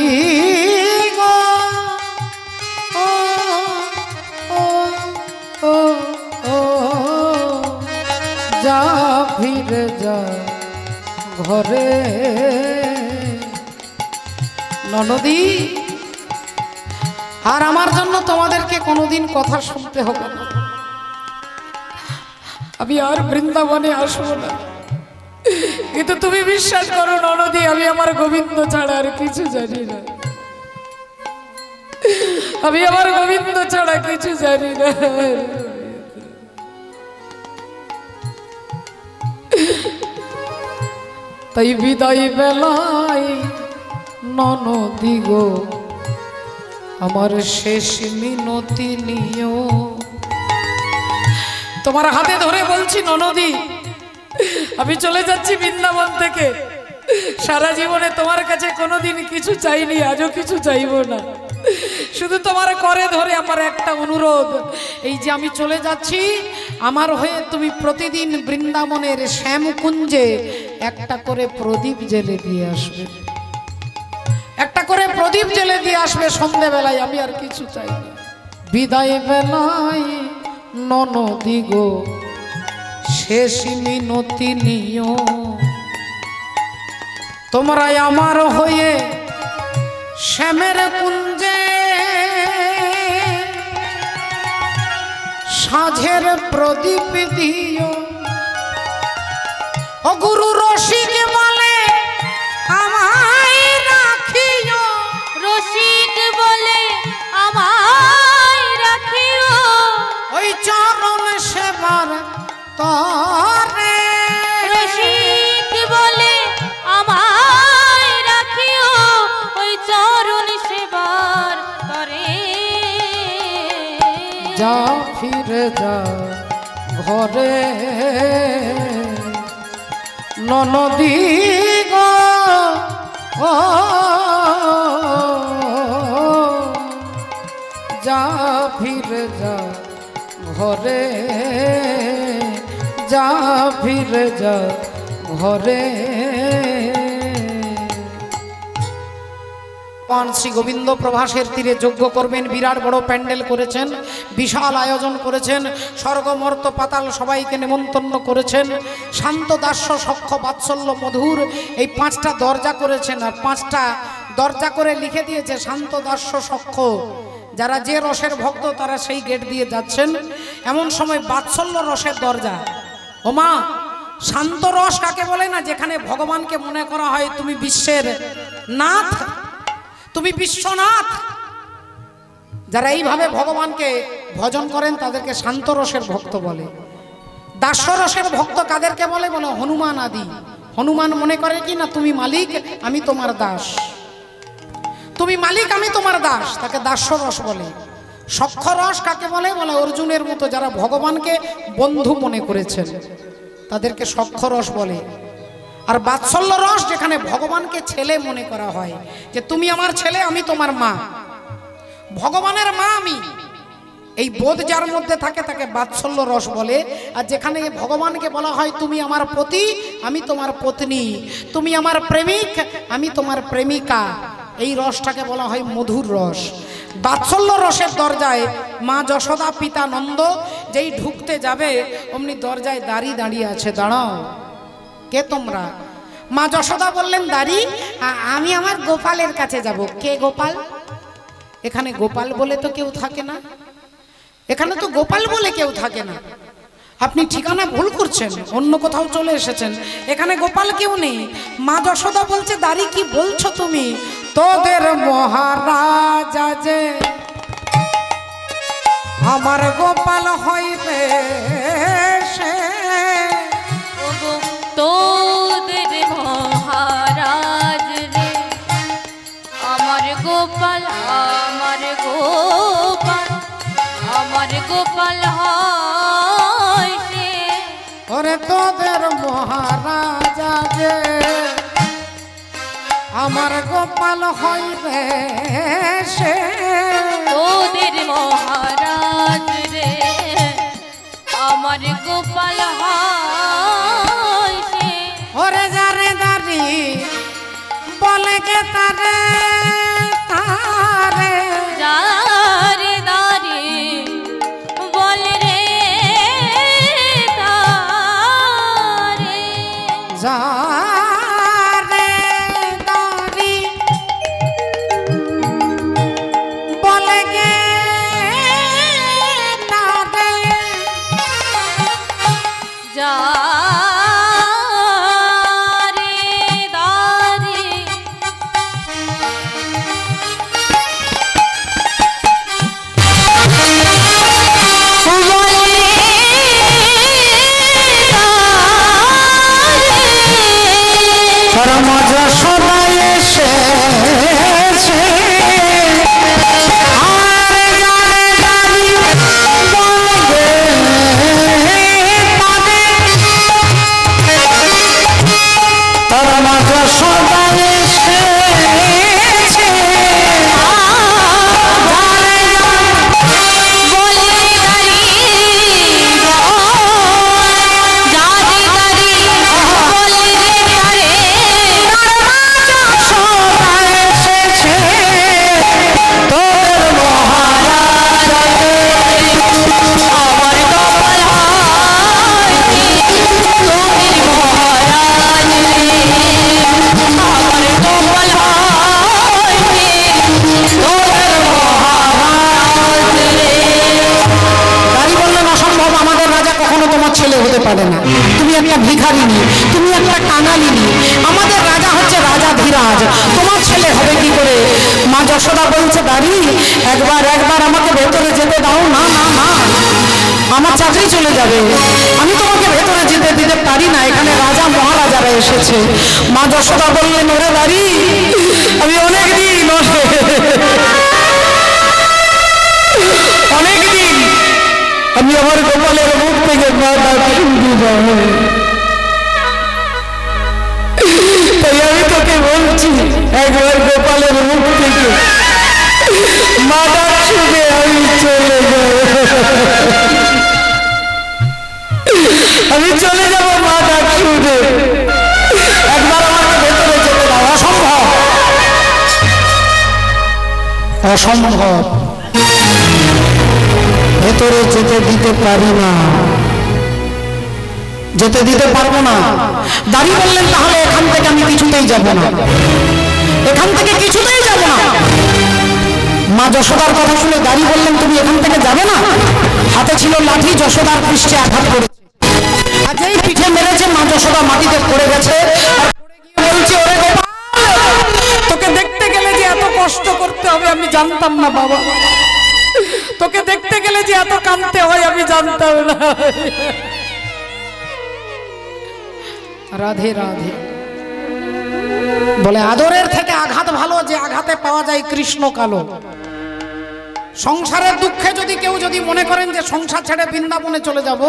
যা ফিরে যা ঘরে। ননদী, আর আমার জন্য তোমাদেরকে কোনোদিন কথা শুনতে হবে না। আমি আর বৃন্দাবনে আসব না। কিন্তু তুমি বিশ্বাস করো, ননদী, আমি আমার গোবিন্দ ছাড়া আর কিছু জানি না। আমি আমার গোবিন্দ ছাড়া কিছু জানি না। তাই বিদায় বেলায়, ননদি গো, আমার শেষ মিনতি নিও। তোমার হাতে ধরে বলছি, ননদি আমি চলে যাচ্ছি বৃন্দাবন থেকে। সারা জীবনে তোমার কাছে কোনোদিন কিছু চাইনি, আজও কিছু চাইব না। শুধু তোমার করে ধরে আমার একটা অনুরোধ, এই যে আমি চলে যাচ্ছি, আমার হয়ে তুমি প্রতিদিন বৃন্দাবনের শ্যামকুঞ্জে একটা করে প্রদীপ জেলে দিয়ে আসবে। একটা করে প্রদীপ জেলে দিয়ে আসবে সন্ধেবেলায়, আমি আর কিছু চাই বিদায় বেলায় ননদি গো শেষ মিনতি নিও। তোমরা আমার হয়ে শ্যামের কুঞ্জে সাঝের প্রদীপ দিও। ও গুরু রসিক বলে আমায় রাখিও। রসিক বলে আমায় রাখিও। ওই চরণ সেবার তরে রসিক বলে আমায় রাখিও ওই চরণ সেবার করে যা ফিরে যা ঘরে। ননদী গো যা ফিরে যা ঘরে। যা, ফিরে যা, ঘরে। ভগবান শ্রী গোবিন্দ প্রভাসের তীরে যজ্ঞ করবেন, বিরাট বড় প্যান্ডেল করেছেন, বিশাল আয়োজন করেছেন, স্বর্গমর্ত পাতাল সবাইকে নেমন্তন্ন করেছেন, শান্ত দাস্য সক্ষ বাৎসল্য মধুর এই পাঁচটা দরজা করেছেন আর পাঁচটা দরজা করে লিখে দিয়েছে, শান্ত দাস্য সক্ষ যারা যে রসের ভক্ত তারা সেই গেট দিয়ে যাচ্ছেন। এমন সময় বাৎসল্য রসের দরজা। ওমা শান্ত রস কাকে বলে না, যেখানে ভগবানকে মনে করা হয় তুমি বিশ্বের নাথ? তুমি বিশ্বনাথ? যারা এইভাবে ভগবানকে ভজন করেন, তাদেরকে শান্ত রসের ভক্ত বলে। দাস্যরসের ভক্ত কাদেরকে বলে? বলো, হনুমান আদি। হনুমান মনে করে কি না, তুমি মালিক, আমি তোমার দাস। তুমি মালিক, আমি তোমার দাস, তাকে দাস্যরস বলে। সক্ষরস কাকে বলে? বলে অর্জুনের মতো যারা ভগবানকে বন্ধু মনে করেছেন, তাদেরকে সক্ষরস বলে। আর বাৎসল্য রস যেখানে ভগবানকে ছেলে মনে করা হয়, যে তুমি আমার ছেলে, আমি তোমার মা। ভগবানের মা আমি। এই বোধ যার মধ্যে থাকে, তাকে বাৎসল্য রস বলে। আর যেখানে ভগবানকে বলা হয়, তুমি আমার পতি, আমি তোমার পত্নী। তুমি আমার প্রেমিক, আমি তোমার প্রেমিকা। এই রসটাকে বলা হয় মধুর রস। বাৎসল্য রসের দরজায় মা যশোদা পিতা নন্দ যেই ঢুকতে যাবে, অমনি দরজায় দাড়ি দাঁড়িয়ে আছে, দাঁড়াও। কে তোমরা? মা যশোদা বললেন, দাড়ি আমি আমার গোপালের কাছে যাব। কে গোপাল? এখানে গোপাল বলে তো কেউ থাকে না। এখানে তো গোপাল বলে কেউ থাকে না। আপনি ঠিকানা ভুল করছেন, অন্য কোথাও চলে এসেছেন। এখানে গোপাল কেউ নেই। মা যশোদা বলছে, দাঁড়ি কি বলছো তুমি? তোদের মহারাজা যে আমার গোপাল হইবে সে। তোদের গোপাল, আমার গোপাল আমার গোপাল হয় ওরে তোদের মহারাজা যে আমার গোপাল হইবে সে। তোদের মহারাজ রে আমার গোপাল সে। ওরে যারে দাঁড়ি বলে তারে তারে? ভিখারিনী তুমি একটা কাঙালিনী। আমাদের রাজা হচ্ছে রাজা ধীরাজ। তোমার ছেলে হবে কি করে? মা যশোদা বলছে দাঁড়ি একবার একবার আমাকে ভেতরে যেতে দাও। না না না। আমার চাকরি চলে যাবে। আমি তোমাকে ভেতরে যেতে দিতে পারি না। এখানে রাজা মহারাজারা এসেছে। মা যশোদা বললেন, ওরে দাঁড়ি আমি অনেক দিন [LAUGHS] অনেক দিন আমি আমার গোপালের মুখ থেকে শুনতে যাব তাই আমি তোকে বলছি একবার গোপালের মুখ থেকে মাথা শুনে আমি চলে যাব আমি চলে যাব মাথা শুনে একবার ভেতরে যেতে দাও অসম্ভব অসম্ভব ভেতরে যেতে দিতে পারি না। যেতে দিতে পারব না। দাড়ি বললেন, তাহলে এখান থেকে আমি কিছুতেই যাব না। এখান থেকে কিছুতেই যাব না। মা যশোদার কথা শুনে দাড়ি বললেন, তুমি এখান থেকে যাবে না? হাতে ছিল লাঠি, যশোদার পৃষ্ঠে আঘাত করেছে। আর পিঠে মেরেছে, মা যশোদা মাটিতে পড়ে গেছে। বলছে, ওরে গোপাল, তোকে দেখতে গেলে যে এত কষ্ট করতে হবে আমি জানতাম না বাবা। তোকে দেখতে গেলে যে এত কাঁদতে হয় আমি জানতাম না। রাধে রাধে। বলে, আদরের থেকে আঘাত ভালো, যে আঘাতে পাওয়া যায় কৃষ্ণ কালো। সংসারের দুঃখে যদি কেউ যদি মনে করেন যে সংসার ছেড়ে বৃন্দাবনে চলে যাব,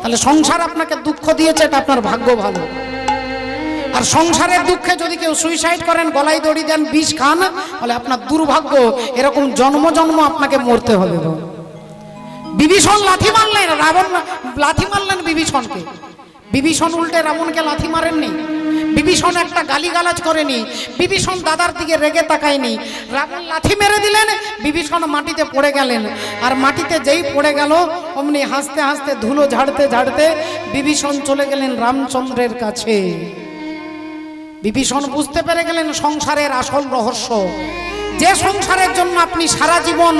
তাহলে সংসার আপনাকে দুঃখ দিয়েছে, এটা আপনার ভাগ্য ভালো। আর সংসারের দুঃখে যদি কেউ সুইসাইড করেন, গলায় দড়ি দেন, বিষ খান, তাহলে আপনার দুর্ভাগ্য, এরকম জন্ম জন্ম আপনাকে মরতে হবে। বিভীষণ লাথি মারলেন, রাবণ, লাথি মারলেন বিভীষণকে। বিভীষণ উল্টে রাবণকে লাথি মারেননি। বিভীষণ একটা গালিগালাজ করেনি। বিভীষণ দাদার দিকে রেগে তাকায়নি। রাবণ লাথি মেরে দিলেন, বিভীষণ মাটিতে পড়ে গেলেন। আর মাটিতে যেই পড়ে গেল, অমনি হাসতে হাসতে ধুলো ঝাড়তে ঝাড়তে বিভীষণ চলে গেলেন রামচন্দ্রের কাছে। বিভীষণ বুঝতে পেরে গেলেন সংসারের আসল রহস্য। যে সংসারের জন্য আপনি সারা জীবন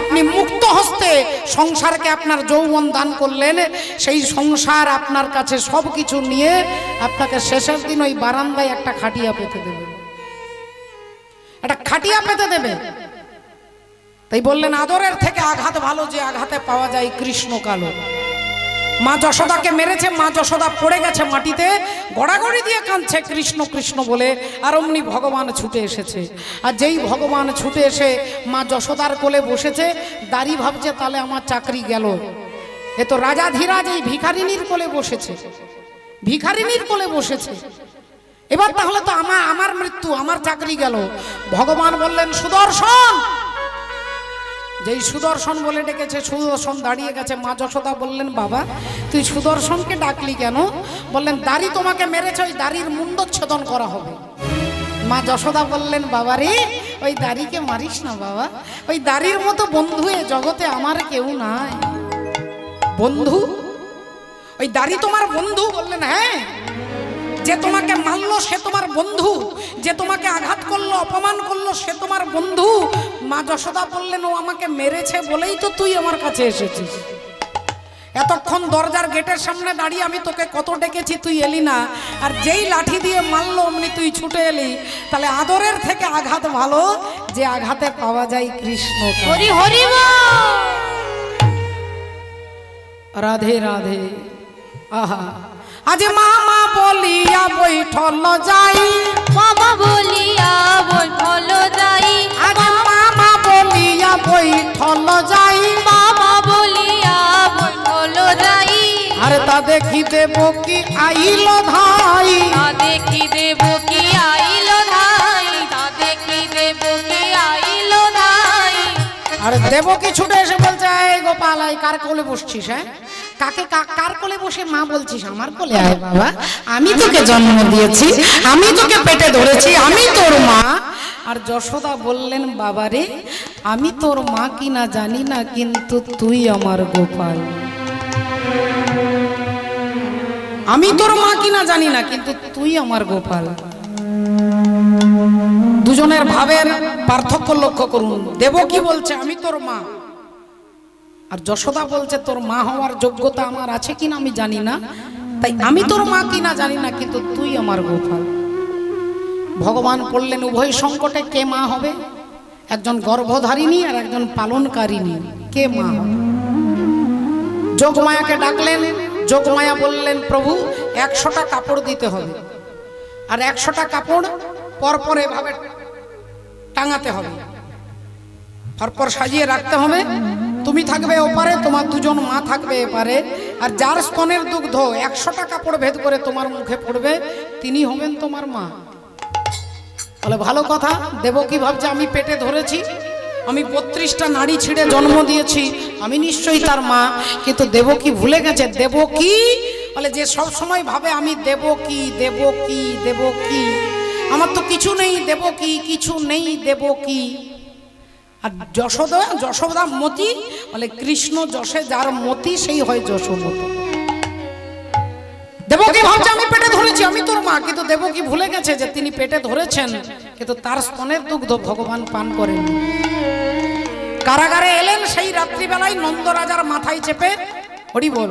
আপনি মুক্ত হস্তে সংসারকে আপনার যৌবন দান করলেন, সেই সংসার আপনার কাছে সব কিছু নিয়ে আপনাকে শেষের দিন ওই বারান্দায় একটা খাটিয়া পেতে দেবে। একটা খাটিয়া পেতে দেবে। তাই বললেন, আদরের থেকে আঘাত ভালো, যে আঘাতে পাওয়া যায় কৃষ্ণ কালো। মা যশোদাকে মেরেছে, মা যশোদা পড়ে গেছে মাটিতে, গড়াগড়ি দিয়ে কাঁদছে কৃষ্ণ কৃষ্ণ বলে, আর অমনি ভগবান ছুটে এসেছে। আর যেই ভগবান ছুটে এসে মা যশোদার কোলে বসেছে, দাড়ি ভাবছে তাহলে আমার চাকরি গেল। এ তো রাজা ধীরাজ এই ভিখারিনীর কোলে বসেছে। ভিখারিনীর কোলে বসেছে। এবার তাহলে তো আমার আমার মৃত্যু, আমার চাকরি গেল। ভগবান বললেন, সুদর্শন যেই সুদর্শন বলে ডেকেছে, সুদর্শন দাঁড়িয়ে গেছে। মা যশোদা বললেন, বাবা, তুই সুদর্শনকে ডাকলি কেন? বললেন, দাড়ি তোমাকে মেরেছে, ওই দাড়ির মুন্ডচ্ছেদন করা হবে। মা যশোদা বললেন, বাবা রে, ওই দাড়িকে মারিস না বাবা। ওই দাড়ির মতো বন্ধু এ জগতে আমার কেউ নাই। বন্ধু? ওই দাড়ি তোমার বন্ধু? বললেন হ্যাঁ যে তোমাকে মারলো সে তোমার বন্ধু যে তোমাকে আঘাত করল অপমান করল সে তোমার বন্ধু। মা যশোদা বললেন ও আমাকে মেরেছে বলেই তো তুই আমার কাছে এসেছিস। এতক্ষণ দরজার গেটের সামনে দাঁড়িয়ে আমি তোকে কত ডেকেছি তুই এলি না। আর যেই লাঠি দিয়ে মারলো অমনি তুই ছুটে এলি। তাহলে আদরের থেকে আঘাত ভালো যে আঘাতে পাওয়া যায় কৃষ্ণ হরি হরি রাধে রাধে। আহা। আজ মামা বলিয়া বৈঠল যাই। মামা বলিয়া বৈঠল যাই। আজ মামা বলিয়া বৈঠল যাই। মামা বলিয়া বৈঠল যাই। আর তা দেখি দেব কি আইল ভাই তা দেখি দেব কি আইল ধাই। তা দেখি দেব কি আইল ধাই। আর দেব কি ছুটে এসে বলছে এই গোপাল এই কার কোলে বসছিস হ্যাঁ? কাকে কার কোলে বসে মা বলছিস? আমার কোলে আয় বাবা। আমি তোকে জন্ম দিয়েছি। আমি তোকে পেটে ধরেছি। আমি তোর মা। আর যশোদা বললেন বাবা রে আমি তোর মা কিনা জানি না কিন্তু তুই আমার গোপাল। আমি তোর মা কিনা জানি না কিন্তু তুই আমার গোপাল। দুজনের ভাবের পার্থক্য লক্ষ্য করুন। দেব কি বলছে আমি তোর মা। আর যশোদা বলছে, তোর মা হওয়ার যোগ্যতা আমার আছে কিনা আমি জানি না। তাই আমি তোর মা কিনা জানি না, কিন্তু তুই আমার গোপাল। ভগবান বললেন, উভয় সংকটে কে মা হবে? একজন গর্ভধারিণী আর একজন পালনকারিণী, কে মা হবে? যোগমায়াকে ডাকলেন, যোগমায়া বললেন, প্রভু, একশোটা কাপড় দিতে হবে আর একশোটা কাপড় পরপর এভাবে টাঙাতে হবে। পরপর সাজিয়ে রাখতে হবে তুমি থাকবে ওপারে, তোমার দুজন মা থাকবে এপারে, আর যার স্তনের দুগ্ধ একশোটা কাপড় ভেদ করে তোমার মুখে পড়বে, তিনি হবেন তোমার মা। বলে ভালো কথা দেব কি ভাবছে, আমি পেটে ধরেছি, আমি বত্রিশটা নারী ছিঁড়ে জন্ম দিয়েছি, আমি নিশ্চয়ই তার মা। কিন্তু দেব কি ভুলে গেছে দেব কি বলে, যে সব সময় ভাবে, আমি দেব কি দেব কি দেব কি আমার তো কিছু নেই দেব কি কিছু নেই দেব কি আর যশোদা যশোদা মতি, বলে কৃষ্ণ যশে যার মতি, সেই হয় যশোমতি। দেবকী ভাবছে, আমি পেটে ধরেছি, আমি তোর মা। কিন্তু দেবকী ভুলে গেছে যে তিনি পেটে ধরেছেন, কিন্তু তার স্তনের দুগ্ধ ভগবান পান করেন। কারাগারে এলেন সেই রাত্রিবেলায় নন্দরাজার মাথায় চেপে। হরি বল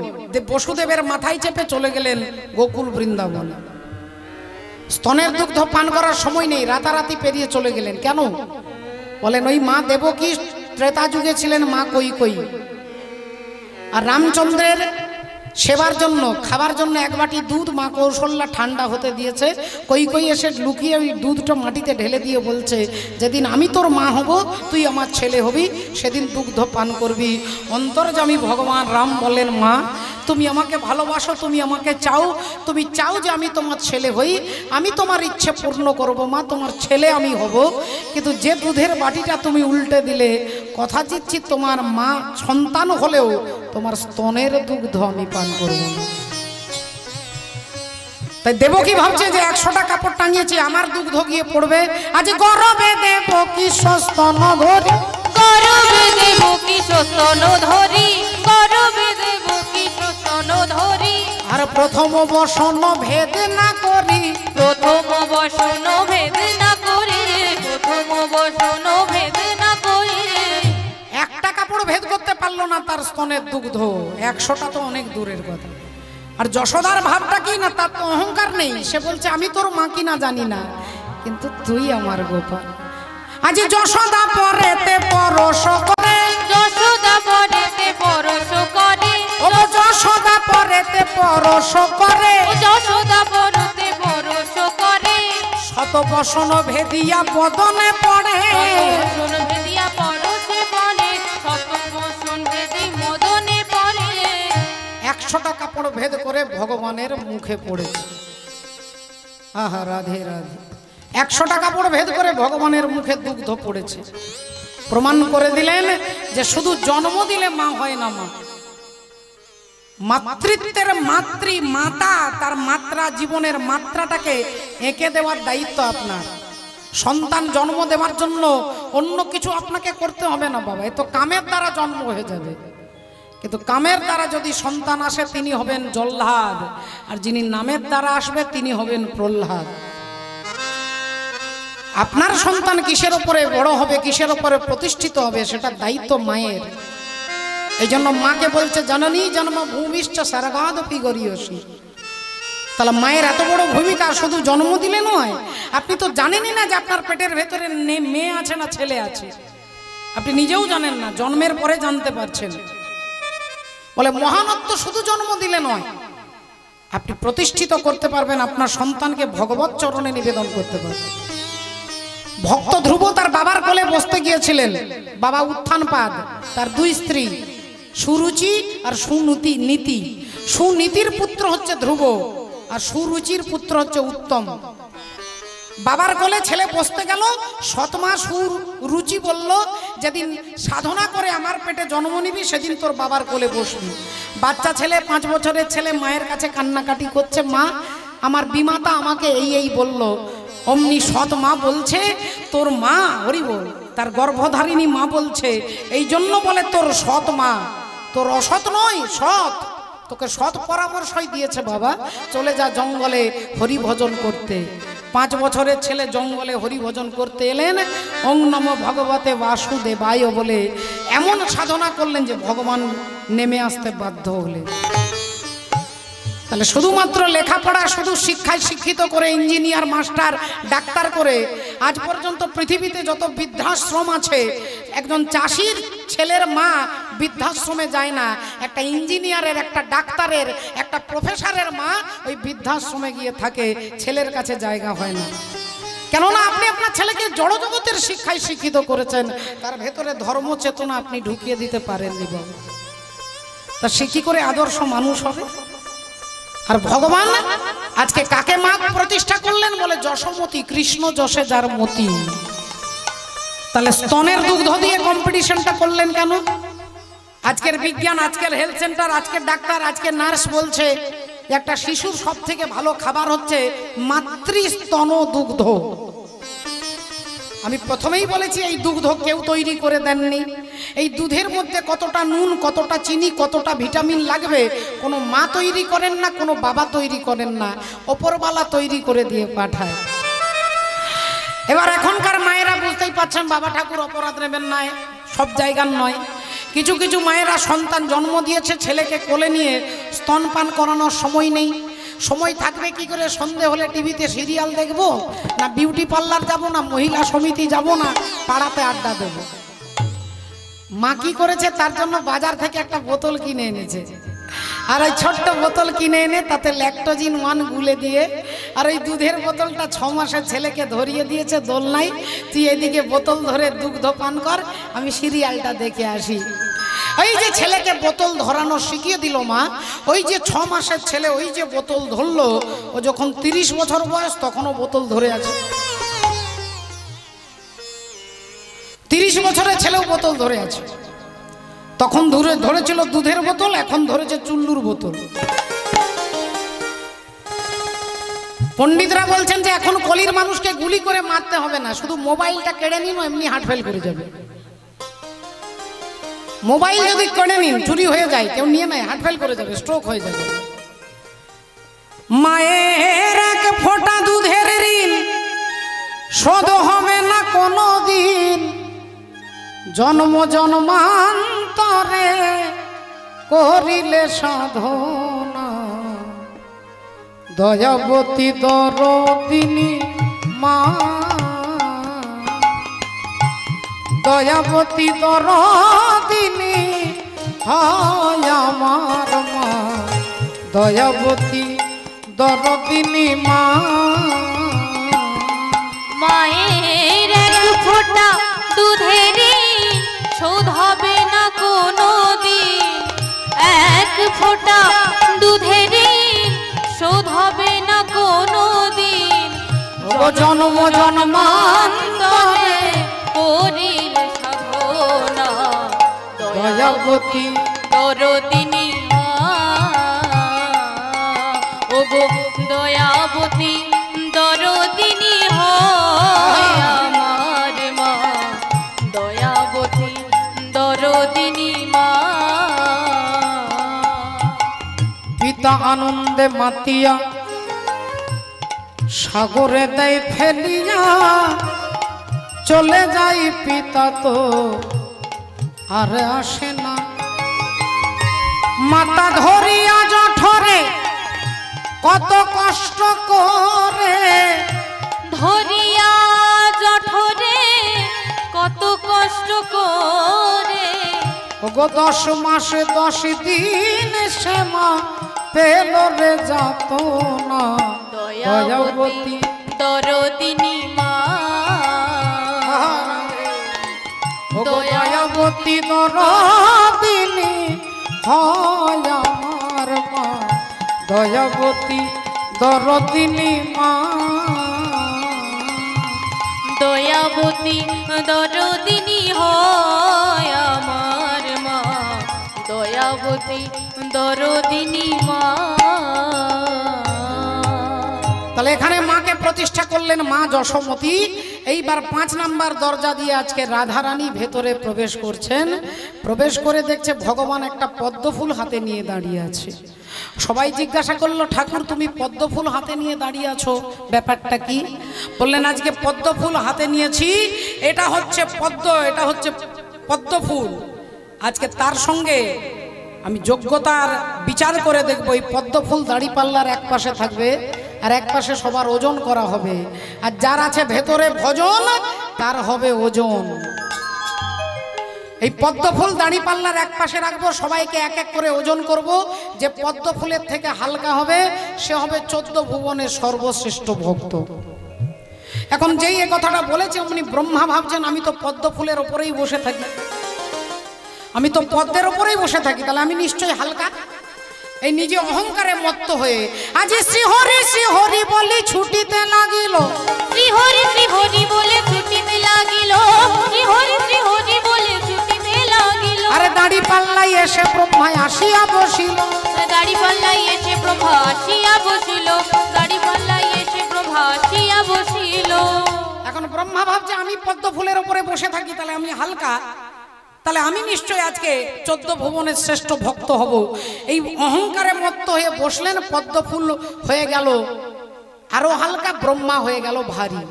বসুদেবের মাথায় চেপে চলে গেলেন গোকুল বৃন্দাবন। স্তনের দুগ্ধ পান করার সময় নেই, রাতারাতি পেরিয়ে চলে গেলেন। কেন? বলেন, ওই মা দেবকী ত্রেতা যুগে ছিলেন, মা কই কই? আর রামচন্দ্রের সেবার জন্য, খাবার জন্য এক বাটি দুধ মা কৌশল্যা ঠান্ডা হতে দিয়েছে। কই কই এসে লুকিয়ে ওই দুধটা মাটিতে ঢেলে দিয়ে বলছে, যেদিন আমি তোর মা হব, তুই আমার ছেলে হবি, সেদিন দুগ্ধ পান করবি। অন্তর্জামী ভগবান রাম বলেন, মা তুমি আমাকে ভালোবাসো, তুমি আমাকে চাও, তুমি চাও যে আমি তোমার ছেলে হই। আমি তোমার ইচ্ছে পূর্ণ করব মা, তোমার ছেলে আমি হব। কিন্তু যে দুধের বাটিটা তুমি উল্টে দিলে, কথা দিচ্ছি তোমার মা সন্তান হলেও তোমার স্তনের দুগ্ধ আমি পান করব তাই দেব কি ভাবছে যে একশোটা কাপড় টাঙিয়েছি, আমার দুগ্ধ গিয়ে পড়বে। আজ গরবে দেব কি সস্তন ধরে গরবে দেব কি শোষণ ধরি গরবে দেব বসন ধরি। আর প্রথম বসন ভেদ না করি। প্রথম বসন ভেদ না করি। প্রথম বসন ভেদ না করি। একটা কাপড় ভেদ করতে পারল না তার স্তনের দুগ্ধ। একশোটা তো অনেক দূরের কথা। আর যশোদার ভাবটা কি না তার তো অহংকার নেই। সে বলছে আমি তোর মা কি না জানি না কিন্তু তুই আমার গোপাল আজ যশোদা পরেতে পরশ করে। যশোদা পরেতে পরশ করে যশোদা পরেতে পরশ করে। যশোদা বনতে পরশ করে। শত বসন ভেদিয়া বদনে পড়ে। শোন ভেদিয়া পরশে বনে শত বসন ভেদি মদনে পড়ে। একশোটা কাপড় ভেদ করে ভগবানের মুখে পড়েছে। আহা রাধে রাধে। একশোটা কাপড় ভেদ করে ভগবানের মুখে দুগ্ধ পড়েছে। প্রমাণ করে দিলেন যে শুধু জন্ম দিলে মা হয় না মা। মাতৃত্বের মাতৃ মাতা, তার মাত্রা জীবনের মাত্রাটাকে এঁকে দেওয়ার দায়িত্ব আপনার। সন্তান জন্ম দেওয়ার জন্য অন্য কিছু আপনাকে করতে হবে না বাবা, এ তো কামের দ্বারা জন্ম হয়ে যাবে। কিন্তু কামের দ্বারা যদি সন্তান আসে, তিনি হবেন জল্লাদ, আর যিনি নামের দ্বারা আসবে, তিনি হবেন প্রহ্লাদ। আপনার সন্তান কিসের ওপরে বড় হবে, কিসের ওপরে প্রতিষ্ঠিত হবে, সেটা দায়িত্ব মায়ের। এই জন্য মাকে বলছে, জননী, জন্ম ভূমিষ্ঠ সারগাদপি গরিয়সী। তাহলে মায়ের এত বড় ভূমিকা, শুধু জন্ম দিলে নয়, আপনি তো জানেনই না যে আপনার পেটের ভেতরে মেয়ে আছে না ছেলে আছে। আপনি নিজেও জানেন না, জন্মের পরে জানতে পারছেন। বলে, মহানত্ব শুধু জন্ম দিলে নয়, আপনি প্রতিষ্ঠিত করতে পারবেন, আপনার সন্তানকে ভগবত চরণে নিবেদন করতে পারবেন। ভক্ত ধ্রুব তার বাবার কোলে বসতে গিয়েছিলেন। বাবা উত্থানপাদ, তার দুই স্ত্রী। সুরুচি আর সুনীতি নীতি। সুনীতির পুত্র হচ্ছে ধ্রুব আর সুরুচির পুত্র হচ্ছে উত্তম। বাবার কোলে ছেলে বসতে গেল, সৎমা সুর রুচি বলল, যেদিন সাধনা করে আমার পেটে জন্ম নিবি, সেদিন তোর বাবার কোলে বসবি। বাচ্চা ছেলে পাঁচ বছরের ছেলে মায়ের কাছে কান্নাকাটি করছে, মা, আমার বিমাতা আমাকে এই এই বলল। অমনি সৎ মা বলছে, তোর মা, হরি বল, তার গর্ভধারিণী মা বলছে, এই জন্য বলে তোর সৎ মা। তোর অসৎ নয়, সৎ। তোকে সৎ পরামর্শই দিয়েছে বাবা। চলে যা জঙ্গলে হরিভজন করতে। পাঁচ বছরের ছেলে জঙ্গলে হরিভজন করতে এলেন। ওং নম ভগবতে বাসুদেবায় বলে এমন সাধনা করলেন যে ভগবান নেমে আসতে বাধ্য হলেন। তাহলে শুধুমাত্র লেখাপড়া, শুধু শিক্ষায় শিক্ষিত করে ইঞ্জিনিয়ার মাস্টার ডাক্তার করে আজ পর্যন্ত পৃথিবীতে যত বৃদ্ধাশ্রম আছে, একজন চাষির ছেলের মা বৃদ্ধাশ্রমে যায় না, একটা ইঞ্জিনিয়ারের একটা ডাক্তারের, একটা প্রফেসরের মা ওই বৃদ্ধাশ্রমে গিয়ে থাকে, ছেলের কাছে জায়গা হয় না। কেননা আপনি আপনার ছেলেকে জড়জগতের শিক্ষায় শিক্ষিত করেছেন, তার ভেতরে ধর্ম চেতনা আপনি ঢুকিয়ে দিতে পারেননি বাবু। তা সে কি করে আদর্শ মানুষ হবে? আর ভগবান? আজকে কাকে মা প্রতিষ্ঠা করলেন বলে? যশোমতি, কৃষ্ণ যশে যার মতি। তাহলে স্তনের দুগ্ধ দিয়ে কম্পিটিশনটা করলেন কেন? আজকের বিজ্ঞান, আজকের হেলথ সেন্টার আজকের ডাক্তার, আজকের নার্স বলছে, একটা শিশুর সব থেকে ভালো খাবার হচ্ছে মাতৃস্তন দুগ্ধ। আমি প্রথমেই বলেছি, এই দুগ্ধ কেউ তৈরি করে দেননি। এই দুধের মধ্যে কতটা নুন, কতটা চিনি, কতটা ভিটামিন লাগবে, কোনো মা তৈরি করেন না, কোনো বাবা তৈরি করেন না। ওপরবালা তৈরি করে দিয়ে পাঠায়। এবার এখনকার মায়েরা বুঝতেই পারছেন, বাবা ঠাকুর অপরাধ নেবেন না সব জায়গার নয়। কিছু কিছু মায়েরা সন্তান জন্ম দিয়েছে, ছেলেকে কোলে নিয়ে স্তনপান করানোর সময় নেই। সময় থাকবে কি করে? সন্ধে হলে টিভিতে সিরিয়াল দেখব? না বিউটি পার্লার যাব না, মহিলা সমিতি যাব না, পাড়াতে আড্ডা দেব? মা কি করেছে? তার জন্য বাজার থেকে একটা বোতল কিনে এনেছে। আর ওই ছোট্ট বোতল কিনে এনে তাতে ল্যাকটোজিন ওয়ান গুলে দিয়ে, আর ওই দুধের বোতলটা ছ মাসের ছেলেকে ধরিয়ে দিয়েছে দোলনায়। তুই এদিকে বোতল ধরে দুগ্ধ পান কর, আমি সিরিয়ালটা দেখে আসি। ওই যে ছেলেকে বোতল ধরানো শিখিয়ে দিল মা, ওই যে ছ মাসের ছেলে ওই যে বোতল ধরলো, ও যখন তিরিশ বছর বয়স তখনও বোতল ধরে আছে। তিরিশ বছরের ছেলেও বোতল ধরে আছে। তখন ধরে, ধরেছিল দুধের বোতল, এখন ধরেছে চুল্লুর বোতল। পণ্ডিতরা বলছেন যে এখন কলির মানুষকে গুলি করে মারতে হবে না, শুধু মোবাইলটা কেড়ে নিন এমনি হার্ট ফেল করে যাবে। মোবাইল যদি কেড়ে নিন, চুরি হয়ে যায়, কেউ নিয়ে নেয় হার্ট ফেল করে যাবে স্ট্রোক হয়ে যাবে। মায়ের এক ফোঁটা দুধের ঋণ, শোধ হবে না কোনো দিন জন্ম জন্মান্তরে করিলে সাধনা। দয়াবতী দরদিনী মা দয়াবতী দরদিনী হয় আমার মা। দয়াবতী দরদিনী মা। মায়ের এক ফোঁটা দুধের শোধ হবে না কোনো দিন এক ফোঁটা দুধের শোধ হবে না কোনো দিন জন্ম জন্মান্তরে করিল দয়াবতী দরদিনী ও গো দয়াবতী দরদিনী আমার মা। দয়াবতী দরদিনী মা। পিতা আনন্দে মাতিয়া সাগরে দেয় ফেলিয়া চলে যাই পিতা তো আর আসে না। মাতা ধরিয়া জঠরে কত কষ্ট করে। ধরিয়া জঠরে কত কষ্ট করে। ওগো দশ মাসে দশ দিন শ্যামা পেল রে যাত না। দয়াবতী দরদিনী দয়াবতী দরদিনী হয় আমার মা। দয়াবতী দরদিনী মা। দয়াবতী দরদিনী, হয় আমার মা। দয়াবতী দরদিনী মা। তাহলে এখানে মাকে প্রতিষ্ঠা করলেন মা যশোমতী। এইবার পাঁচ নাম্বার দরজা দিয়ে আজকে রাধারানী ভেতরে প্রবেশ করছেন। প্রবেশ করে দেখছে ভগবান একটা পদ্মফুল হাতে নিয়ে দাঁড়িয়ে আছে। সবাই জিজ্ঞাসা করল, ঠাকুর, তুমি পদ্মফুল হাতে নিয়ে দাঁড়িয়ে আছো? ব্যাপারটা কি? বললেন, আজকে পদ্মফুল হাতে নিয়েছি। এটা হচ্ছে পদ্ম, এটা হচ্ছে পদ্মফুল। আজকে তার সঙ্গে আমি যোগ্যতার বিচার করে দেখব। এই পদ্মফুল দাড়ি পাল্লার এক পাশে থাকবে। আর এক পাশে সবার ওজন করা হবে। আর যার আছে ভেতরে ভজন, তার হবে ওজন। এই পদ্মফুল দাড়ি পাল্লার এক পাশে রাখব, সবাইকে এক এক করে ওজন করব। যে পদ্মফুলের থেকে হালকা হবে, সে হবে চোদ্দ ভুবনের সর্বশ্রেষ্ঠ ভক্ত। এখন যেই এ কথাটা বলেছে, উনি ব্রহ্মা ভাবছেন, আমি তো পদ্মফুলের ওপরেই বসে থাকি। আমি তো পদ্মের ওপরেই বসে থাকি, তাহলে আমি নিশ্চয়ই হালকা? এই নিজে অহংকারে মত্ত হয়ে আজ শ্রীহরি শ্রীহরি বলি ছুটিতে লাগিল। শ্রীহরি শ্রীহরি বলে ছুটিতে লাগিল। শ্রীহরি শ্রীহরি বলে ছুটিতে লাগিল। আরে দাড়ি পাল্লাই এসে ব্রহ্মায় আসিয়া বসিল। গাড়ি পাল্লাই এসে প্রভা আসিয়া বসিল। গাড়ি পাল্লাই এসে প্রভা আসিয়া বসিল। এখন ব্রহ্মা ভাবছে আমি পদ্ম ফুলের উপরে বসে থাকি তাহলে আমি হালকা তাহলে আমি নিশ্চয়ই আজকে চোদ্দ ভুবনের শ্রেষ্ঠ ভক্ত হব। এই অহংকারে মত্ত হয়ে বসলেন, পদ্মফুল হয়ে গেল। আরও হালকা ব্রহ্মা হয়ে গেল ভারী।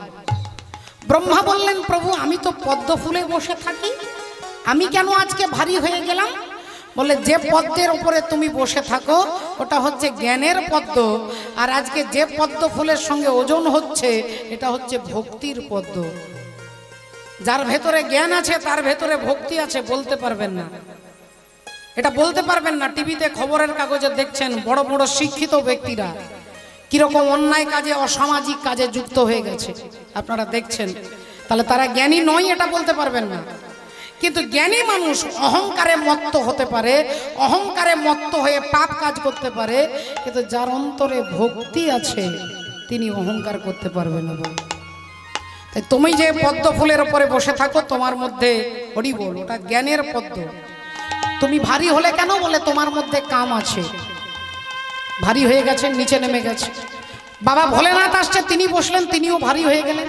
ব্রহ্মা বললেন, প্রভু, আমি তো পদ্ম ফুলে বসে থাকি। আমি কেন আজকে ভারী হয়ে গেলাম? বলে যে পদ্মের উপরে তুমি বসে থাকো, ওটা হচ্ছে জ্ঞানের পদ্ম। আর আজকে যে পদ্ম ফুলের সঙ্গে ওজন হচ্ছে, এটা হচ্ছে ভক্তির পদ্ম। যার ভেতরে জ্ঞান আছে, তার ভেতরে ভক্তি আছে, বলতে পারবেন না। এটা বলতে পারবেন না। টিভিতে খবরের কাগজে দেখছেন বড় বড় শিক্ষিত ব্যক্তিরা। কীরকম অন্যায় কাজে, অসামাজিক কাজে যুক্ত হয়ে গেছে। আপনারা দেখছেন। তাহলে তারা জ্ঞানী নয়, এটা বলতে পারবেন না। কিন্তু জ্ঞানী মানুষ অহংকারে মত্ত হতে পারে, অহংকারে মত্ত হয়ে পাপ কাজ করতে পারে, কিন্তু যার অন্তরে ভক্তি আছে, তিনি অহংকার করতে পারবেন না। তুমি যে পদ্ম ফুলের উপরে বসে থাকো, তোমার মধ্যে হরি বল, ওটা জ্ঞানের পদ্ম। তুমি ভারী হলে কেন বলে তোমার মধ্যে কাম আছে? ভারী হয়ে গেছেন নিচে নেমে গেছে। বাবা ভোলেনাথ আসছে, তিনি বসলেন, তিনিও ভারী হয়ে গেলেন।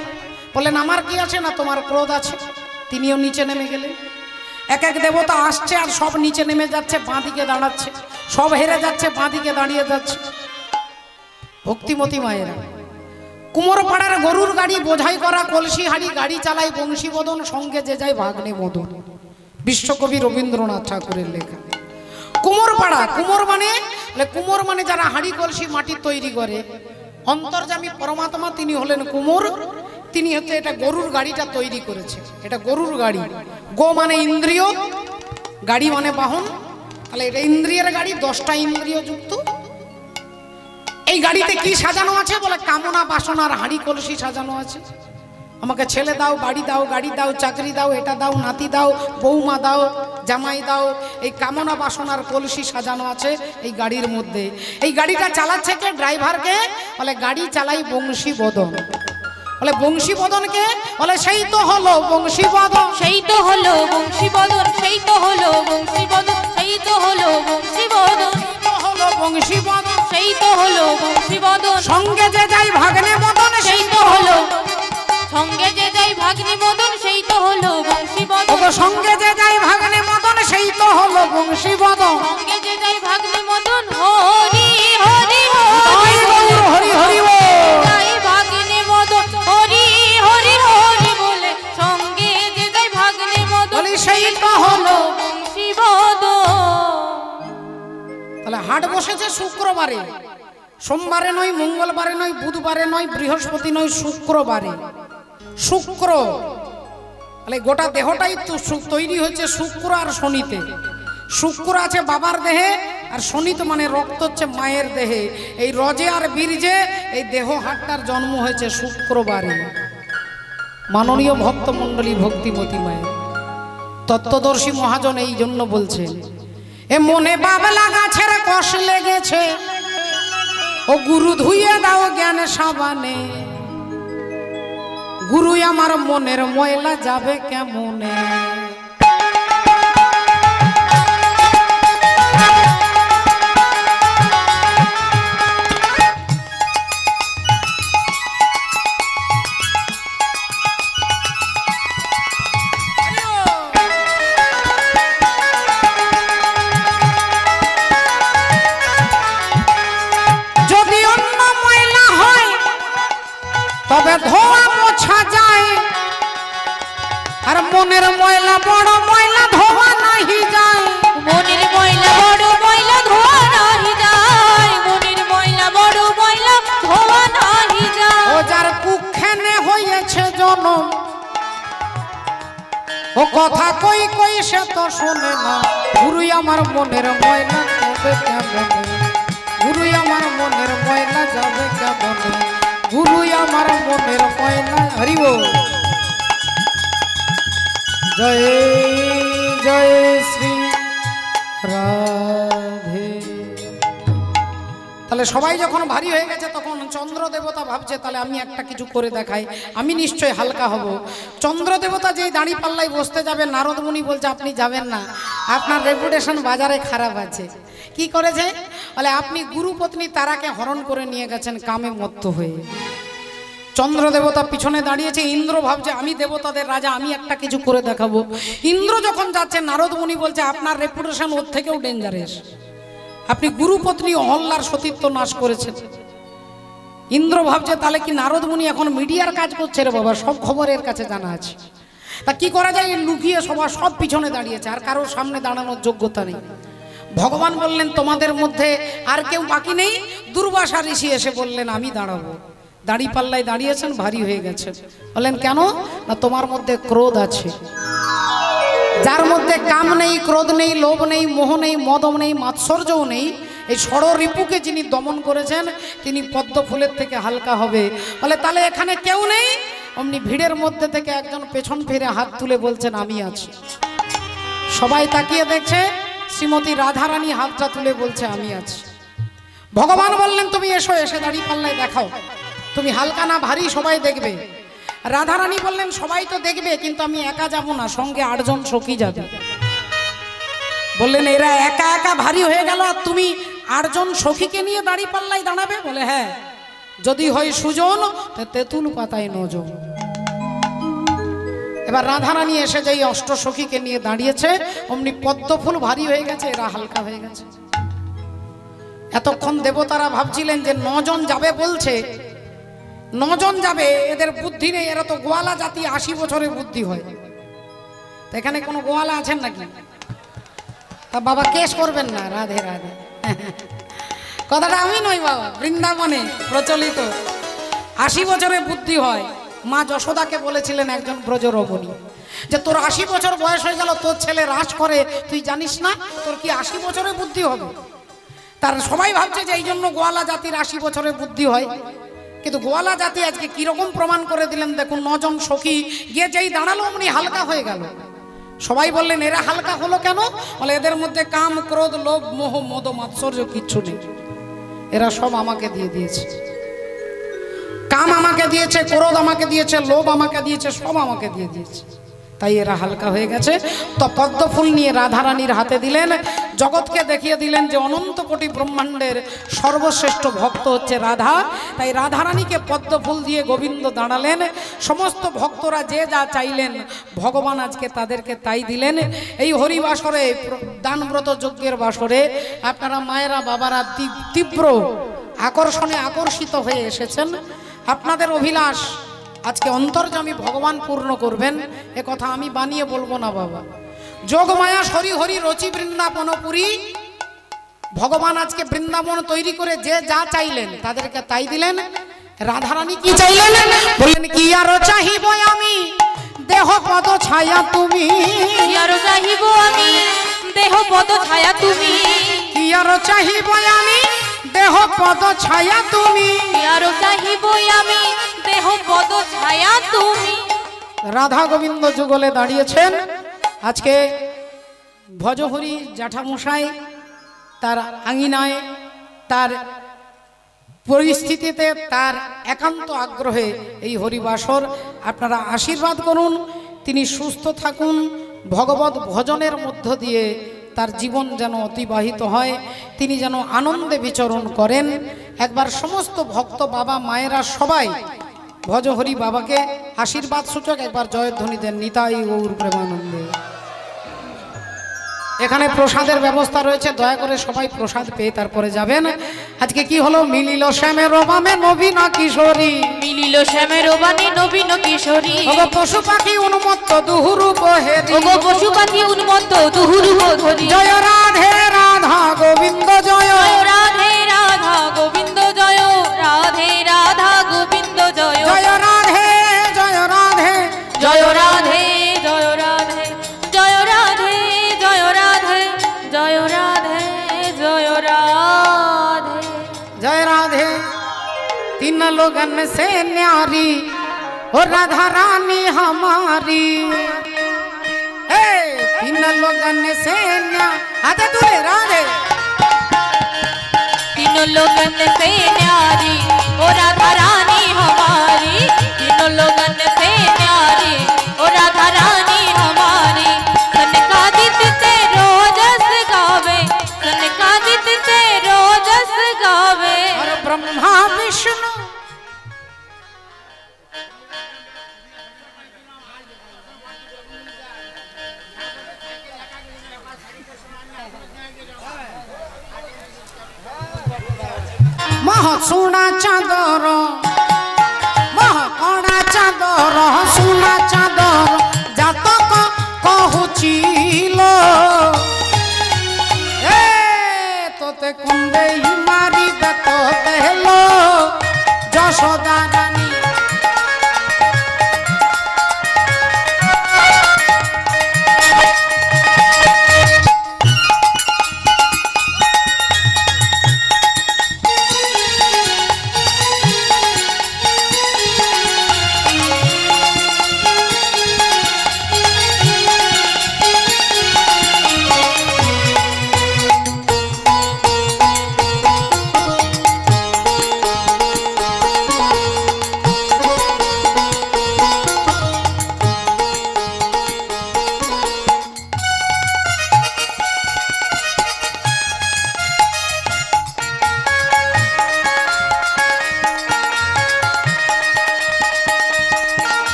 বললেন, আমার কি আছে না? তোমার ক্রোধ আছে? তিনিও নিচে নেমে গেলেন। এক এক দেবতা আসছে আর সব নিচে নেমে যাচ্ছে বাঁ দিকে দাঁড়াচ্ছে। সব হেরে যাচ্ছে বাঁ দিকে দাঁড়িয়ে যাচ্ছে। ভক্তিমতী মায়েরা কুমোরপাড়ার গরুর গাড়ি, বোঝাই করা কলসি হাড়ি, গাড়ি চালায় বংশীবদন, সঙ্গে যে যায় ভাগ্নে মদন বিশ্বকবি রবীন্দ্রনাথ ঠাকুরের লেখা। কুমোরপাড়া, কুমোর মানে? কুমোর মানে যারা হাঁড়ি, কলসি মাটির তৈরি করে। অন্তর্জামী পরমাত্মা তিনি হলেন কুমোর। তিনি হচ্ছে এটা গরুর গাড়িটা তৈরি করেছে। এটা গরুর গাড়ি। গো মানে ইন্দ্রিয়, গাড়ি মানে বাহন। তাহলে এটা ইন্দ্রিয়ের গাড়ি, দশটা ইন্দ্রিয় যুক্ত। এই গাড়িতে কি সাজানো আছে? বলে কামনা বাসনার হাঁড়ি কলসি সাজানো আছে। আমাকে ছেলে দাও বাড়ি দাও গাড়ি দাও চাকরি দাও এটা দাও নাতি দাও বৌমা দাও জামাই দাও এই কামনা বাসনার কলসি সাজানো আছে এই গাড়ির মধ্যে। এই গাড়িটা চালাচ্ছে কে? ড্রাইভারকে? বলে গাড়ি চালাই বংশী বদন বলে বংশী বদনকে বলে সেই তো হলো বংশী বদন সেই তো হলো বংশীবদন সেই তো হলো বংশীবদন সেই তো হলো বংশীবদন। তো হলো বংশী বদন সেই তো হলো বংশীবদন। সঙ্গে যে যাই ভাগ্নে মদন সেই তো হলো সঙ্গে যে যাই ভাগ্নে মদন সেই তো হলো বংশীবদন। সঙ্গে যে যাই ভাগ্নে মদন সেই তো হলো বংশীবদন। সঙ্গে যে যাই ভাগ্নে মদন হরি হাট বসেছে শুক্রবারে। সোমবারে নয়, মঙ্গলবারে নয়, বুধবারে নয়, বৃহস্পতি নয়, শুক্রবারে। শুক্র, তাহলে গোটা দেহটাই তৈরি হয়েছে শুক্র আর শনিতে। শুক্র আছে বাবার দেহে, আর শনি তো মানে রক্ত হচ্ছে মায়ের দেহে। এই রজে আর বীর্যে এই দেহ হাটটার জন্ম হয়েছে শুক্রবারে। মাননীয় ভক্তমণ্ডলী ভক্তিমতী মায়ের। তত্ত্বদর্শী মহাজন এই জন্য বলছেন এ মনে বাবলা গাছের কষ লেগেছে। ও গুরু ধুইয়ে দাও জ্ঞান সাবানে। গুরু আমার মনের ময়লা যাবে কেমনে? মনের ময়লা বড় ময়লা ধোয়া নাহি যায়। মনের ময়লা বড় ময়লা ধোয়া নাহি যায়। মনের ময়লা বড় ময়লা ধোয়া নাহি যায়। ও যার কুক্ষেনে হয়েছে জনম। ও কথা কই কই সে তো শোনে না। গুরুই আমার মনের ময়লা যাবে কেমনে? গুরুই আমার মনের ময়লা যাবে কেমনে? গুরুই আমার মনের ময়লা হরিব জয় জয় শ্রী রাধে। তাহলে সবাই যখন ভারী হয়ে গেছে, তখন চন্দ্র দেবতা ভাবছে, তাহলে আমি একটা কিছু করে দেখাই। আমি নিশ্চয়ই হালকা হব। চন্দ্র দেবতা যেই দাঁড়ি পাল্লায় বসতে যাবে নারদ মুনি বলছে, আপনি যাবেন না। আপনার রেপুটেশন বাজারে খারাপ আছে। কি করেছে? বলে, আপনি গুরুপত্নী তারাকে হরণ করে নিয়ে গেছেন কামে মত্ত হয়ে। চন্দ্র দেবতা পিছনে দাঁড়িয়েছে, ইন্দ্র ভাবছে, আমি দেবতাদের রাজা, আমি একটা কিছু করে দেখাবো। ইন্দ্র যখন যাচ্ছে, নারদ মুনি বলছে, আপনার রেপুটেশন ওর থেকেও ডেঞ্জারেস আপনি গুরুপত্নী অহল্লার সতীত্ব নাশ করেছেন। ইন্দ্র ভাবছে, তাহলে কি নারদ মুনি এখন মিডিয়ার কাজ করছে রে বাবা? সব খবর এর কাছে জানা আছে। তা কি করা যায়? লুকিয়ে সবার সব পিছনে দাঁড়িয়েছে, আর কারোর সামনে দাঁড়ানোর যোগ্যতা নেই। ভগবান বললেন, তোমাদের মধ্যে আর কেউ বাকি নেই? দুর্বাসা ঋষি এসে বললেন, আমি দাঁড়াবো। দাড়ি পাল্লায় দাঁড়িয়েছেন, ভারী হয়ে গেছে। বললেন, কেন? না, তোমার মধ্যে ক্রোধ আছে। যার মধ্যে কাম নেই, ক্রোধ নেই, লোভ নেই, মোহ নেই, মদম নেই, মাৎসর্যও নেই, এই ষড় রিপুকে যিনি দমন করেছেন, তিনি পদ্ম ফুলের থেকে হালকা হবে। বলে, তাহলে এখানে কেউ নেই? অমনি ভিড়ের মধ্যে থেকে একজন পেছন ফিরে হাত তুলে বলছেন, আমি আছি। সবাই তাকিয়ে দেখছে, শ্রীমতী রাধারানী হাতটা তুলে বলছে, আমি আছি। ভগবান বললেন, তুমি এসো, এসে দাঁড়িয়ে পাল্লায় দেখাও। তুমি হালকা না ভারী সবাই দেখবে। রাধারানী বললেন, সবাই তো দেখবে, কিন্তু আমি একা যাব না, সঙ্গে আটজন সখী যাবে। বললেন, এরা একা একা ভারী হয়ে গেল, আর তুমি আটজন সখীকে নিয়ে দাড়ি পাল্লায় দাঁড়াবে? বলে হ্যাঁ যদি হয় সুজন তেঁতুল পাতায় নজন এবার রাধারানী এসে যেই অষ্ট সখীকে নিয়ে দাঁড়িয়েছে, অমনি পদ্ম ফুল ভারী হয়ে গেছে, এরা হালকা হয়ে গেছে। এতক্ষণ দেবতারা ভাবছিলেন যে নজন যাবে বলছে নজন যাবে, এদের বুদ্ধি নেই, এরা তো গোয়ালা জাতি, আশি বছরের বুদ্ধি হয়। এখানে কোনো গোয়ালা আছেন নাকি? তা বাবা কেস করবেন না, রাধে রাধে। কথাটা আমি নই বাবা, বৃন্দাবনে প্রচলিত। আশি বছরে বুদ্ধি হয়। মা যশোদাকে বলেছিলেন একজন ব্রজরবণী যে, তোর আশি বছর বয়স হয়ে গেল, তোর ছেলে রাজ করে, তুই জানিস না, তোর কি আশি বছরে বুদ্ধি হবে? তার সবাই ভাবছে যে, এই জন্য গোয়ালা জাতির আশি বছরে বুদ্ধি হয়। কিন্তু গোয়ালা জাতি আজকে কীরকম প্রমাণ করে দিলেন দেখুন, নজন সখী, গিয়ে যেই দাঁড়াল অমনি হালকা হয়ে গেল। সবাই বললেন, এরা হালকা হলো কেন? বলে, এদের মধ্যে কাম, ক্রোধ, লোভ, মোহ, মদ, মাৎসর্য কিচ্ছু নেই। এরা সব আমাকে দিয়ে দিয়েছে। কাম আমাকে দিয়েছে, ক্রোধ আমাকে দিয়েছে, লোভ আমাকে দিয়েছে, সব আমাকে দিয়ে দিয়েছে। তাই এরা হালকা হয়ে গেছে। তো পদ্ম ফুল নিয়ে রাধারানীর হাতে দিলেন। জগৎকে দেখিয়ে দিলেন যে অনন্ত কোটি ব্রহ্মাণ্ডের সর্বশ্রেষ্ঠ ভক্ত হচ্ছে রাধা। তাই রাধারানীকে পদ্ম ফুল দিয়ে গোবিন্দ দাঁড়ালেন। সমস্ত ভক্তরা যে যা চাইলেন, ভগবান আজকে তাদেরকে তাই দিলেন। এই হরিবাসরে, দানব্রত যজ্ঞের বাসরে আপনারা মায়েরা, বাবারা তীব্র আকর্ষণে আকর্ষিত হয়ে এসেছেন। আপনাদের অভিলাষ আজকে অন্তর্জামী ভগবান পূর্ণ করবেন এ কথা আমি বানিয়ে বলব না বাবা। যোগমায়া হরি হরি রচি বৃন্দাবনপুরী ভগবান আজকে বৃন্দাবন তৈরি করে যে যা চাইলেন তাদেরকে তাই দিলেন। রাধারানী কি চাইলেন? বললেন কি আরও চাহিব আমি? দেহ পদ ছায়া তুমি। আর চাহিব আমি? দেহ পদ ছায়া তুমি। কি আরও চাহিব আমি? দেহ পদ ছায়া তুমি। আর আমি দেহ পদ ছায়া তুমি। রাধা গোবিন্দ যুগলে দাঁড়িয়েছেন। আজকে ভজহরি জ্যাঠামশাই তার আঙিনায় তার পরিস্থিতিতে তার একান্ত আগ্রহে এই হরিবাসর আপনারা আশীর্বাদ করুন। তিনি সুস্থ থাকুন ভগবত ভজনের মধ্য দিয়ে তার জীবন যেন অতিবাহিত হয়, তিনি যেন আনন্দে বিচরণ করেন। একবার সমস্ত ভক্ত বাবা মায়েরা সবাই ভজহরি বাবাকে আশীর্বাদ সূচক একবার জয়ধ্বনি দেন নিতাই গৌর প্রেমানন্দে। এখানে প্রসাদের ব্যবস্থা রয়েছে দয়া করে সবাই প্রসাদ পেয়ে তারপরে যাবেন। আজকে কি হলো? মিলিল শ্যামের রবামে নবীন কিশোরী। মিলিল শ্যামের বাণী নবীন কিশোরী। ওগো পশু পাখি উন্মত্ত দুহুরু বহেরি ওগো পশু পাখি উন্মত্ত দুহুরু ধরি জয় রাধে রাধা গোবিন্দ জয় রাধে রাধা গোবিন্দ জয়। রাধে রাধা গোবিন্দ জয়। लोगन से न्यारी हो राधा रानी हमारी। ए, तीन लोगन से आते दूरे, राधे। तीनों लोगन से न्यारी हो राधा रानी हमारी। तीनों लोगन সোনা চাঁদর মহ কড়া চাঁদর সোনা চাঁদর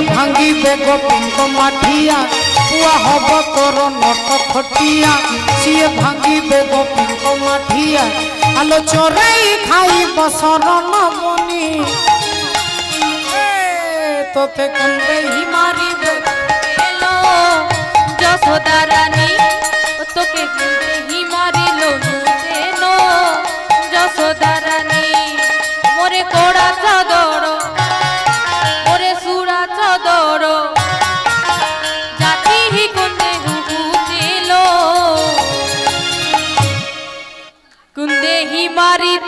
সিয়ে ভাঙ্গিবে মাঠিয়া পুয়া হব তোর নট ঘটিয়া সিয়ে ভাঙ্গিবে গোপিন্দ মাঠিয়া, আলো চোরাই খাইব শরণ বনি তোতে কন্দে মারিবে এলো, যশোদা রানী তোকে হি মারিল নুতেনো যশোদা রানী মোরে কোড়া চাদর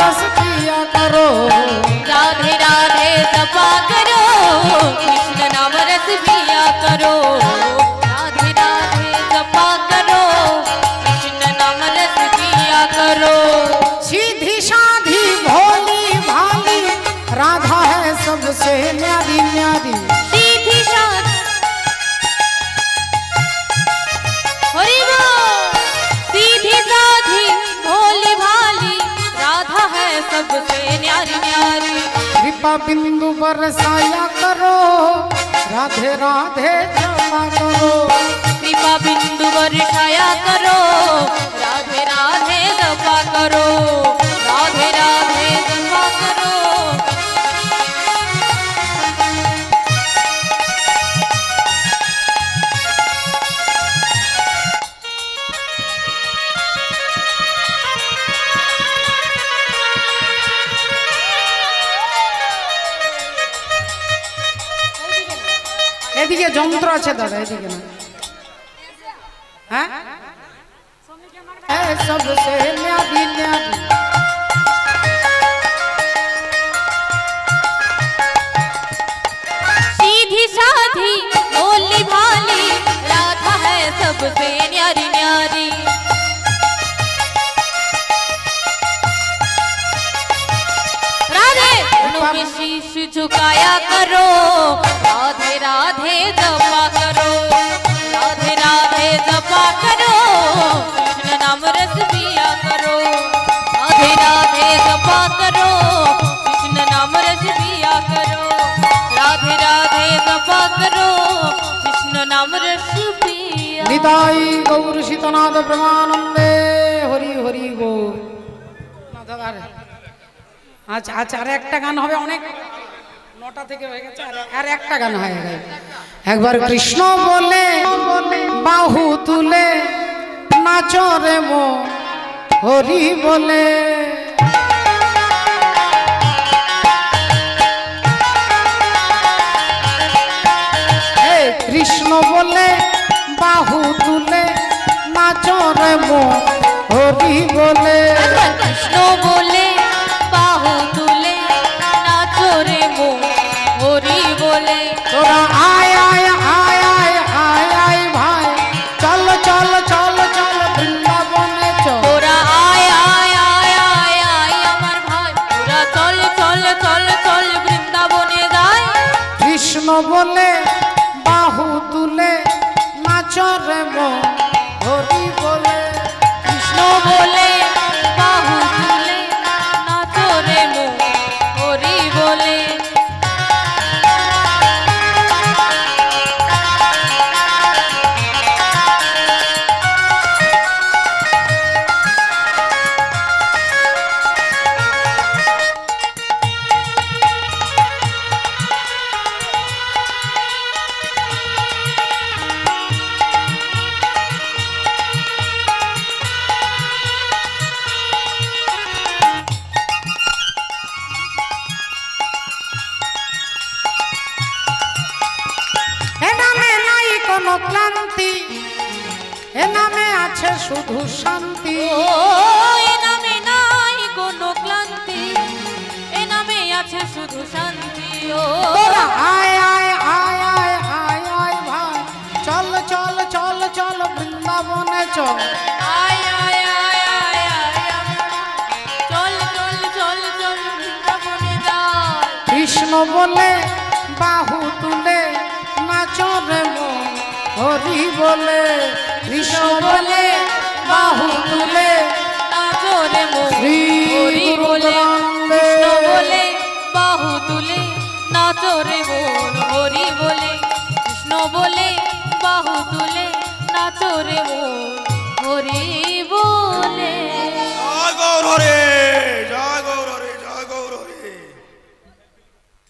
रस किया करो। राधे राधे जपा बिंदु बरसाया करो। राधे राधे क्षमा करो। कृपा बिंदु वर्षाया करो। राधे राधे दफ़ा करो। राधे राधे दफ़ा करो। এদিকে যন্ত্র আছে দাদা এদিকে না হ্যাঁ এ सबसे न्यारी न्यारी सीधी साधी भोली भाली राधा है सबसे न्यारी न्यारी राधे दोनों में शीश झुकाया करो राधे राधे जपा करो राधे राधे जपा करो कृष्ण नाम रस पिया करो राधे राधे जपा करो कृष्ण नाम रस पिया करो राधे राधे जपा करो कृष्ण नाम रस पिया নিতাই গৌর শীতনাথ ব্রহ্মানন্দে হরি হরি গৌর না দাদা রে। আচ্ছা আচ্ছা আর একটা গান হবে অনেক নটা থেকে হয়ে গেছে আর- একটা গান হয়ে গেছে একবার কৃষ্ণ বলে বাহু তুলে নাচরে মো হরি বলে। হে কৃষ্ণ বলে বাহু তুলে নাচরে মো হরি বলে। কৃষ্ণ বলে তোরা আয় আয় আয় আয় আয় আয় ভাই। চল চল চল চল বৃন্দাবনে চল। তোরা আয় আয় আয় আয় আয় আমার ভাই। তোরা চল চল চল চল বৃন্দাবনে যাই কৃষ্ণ বলে বাহু তুলে নাচরে মো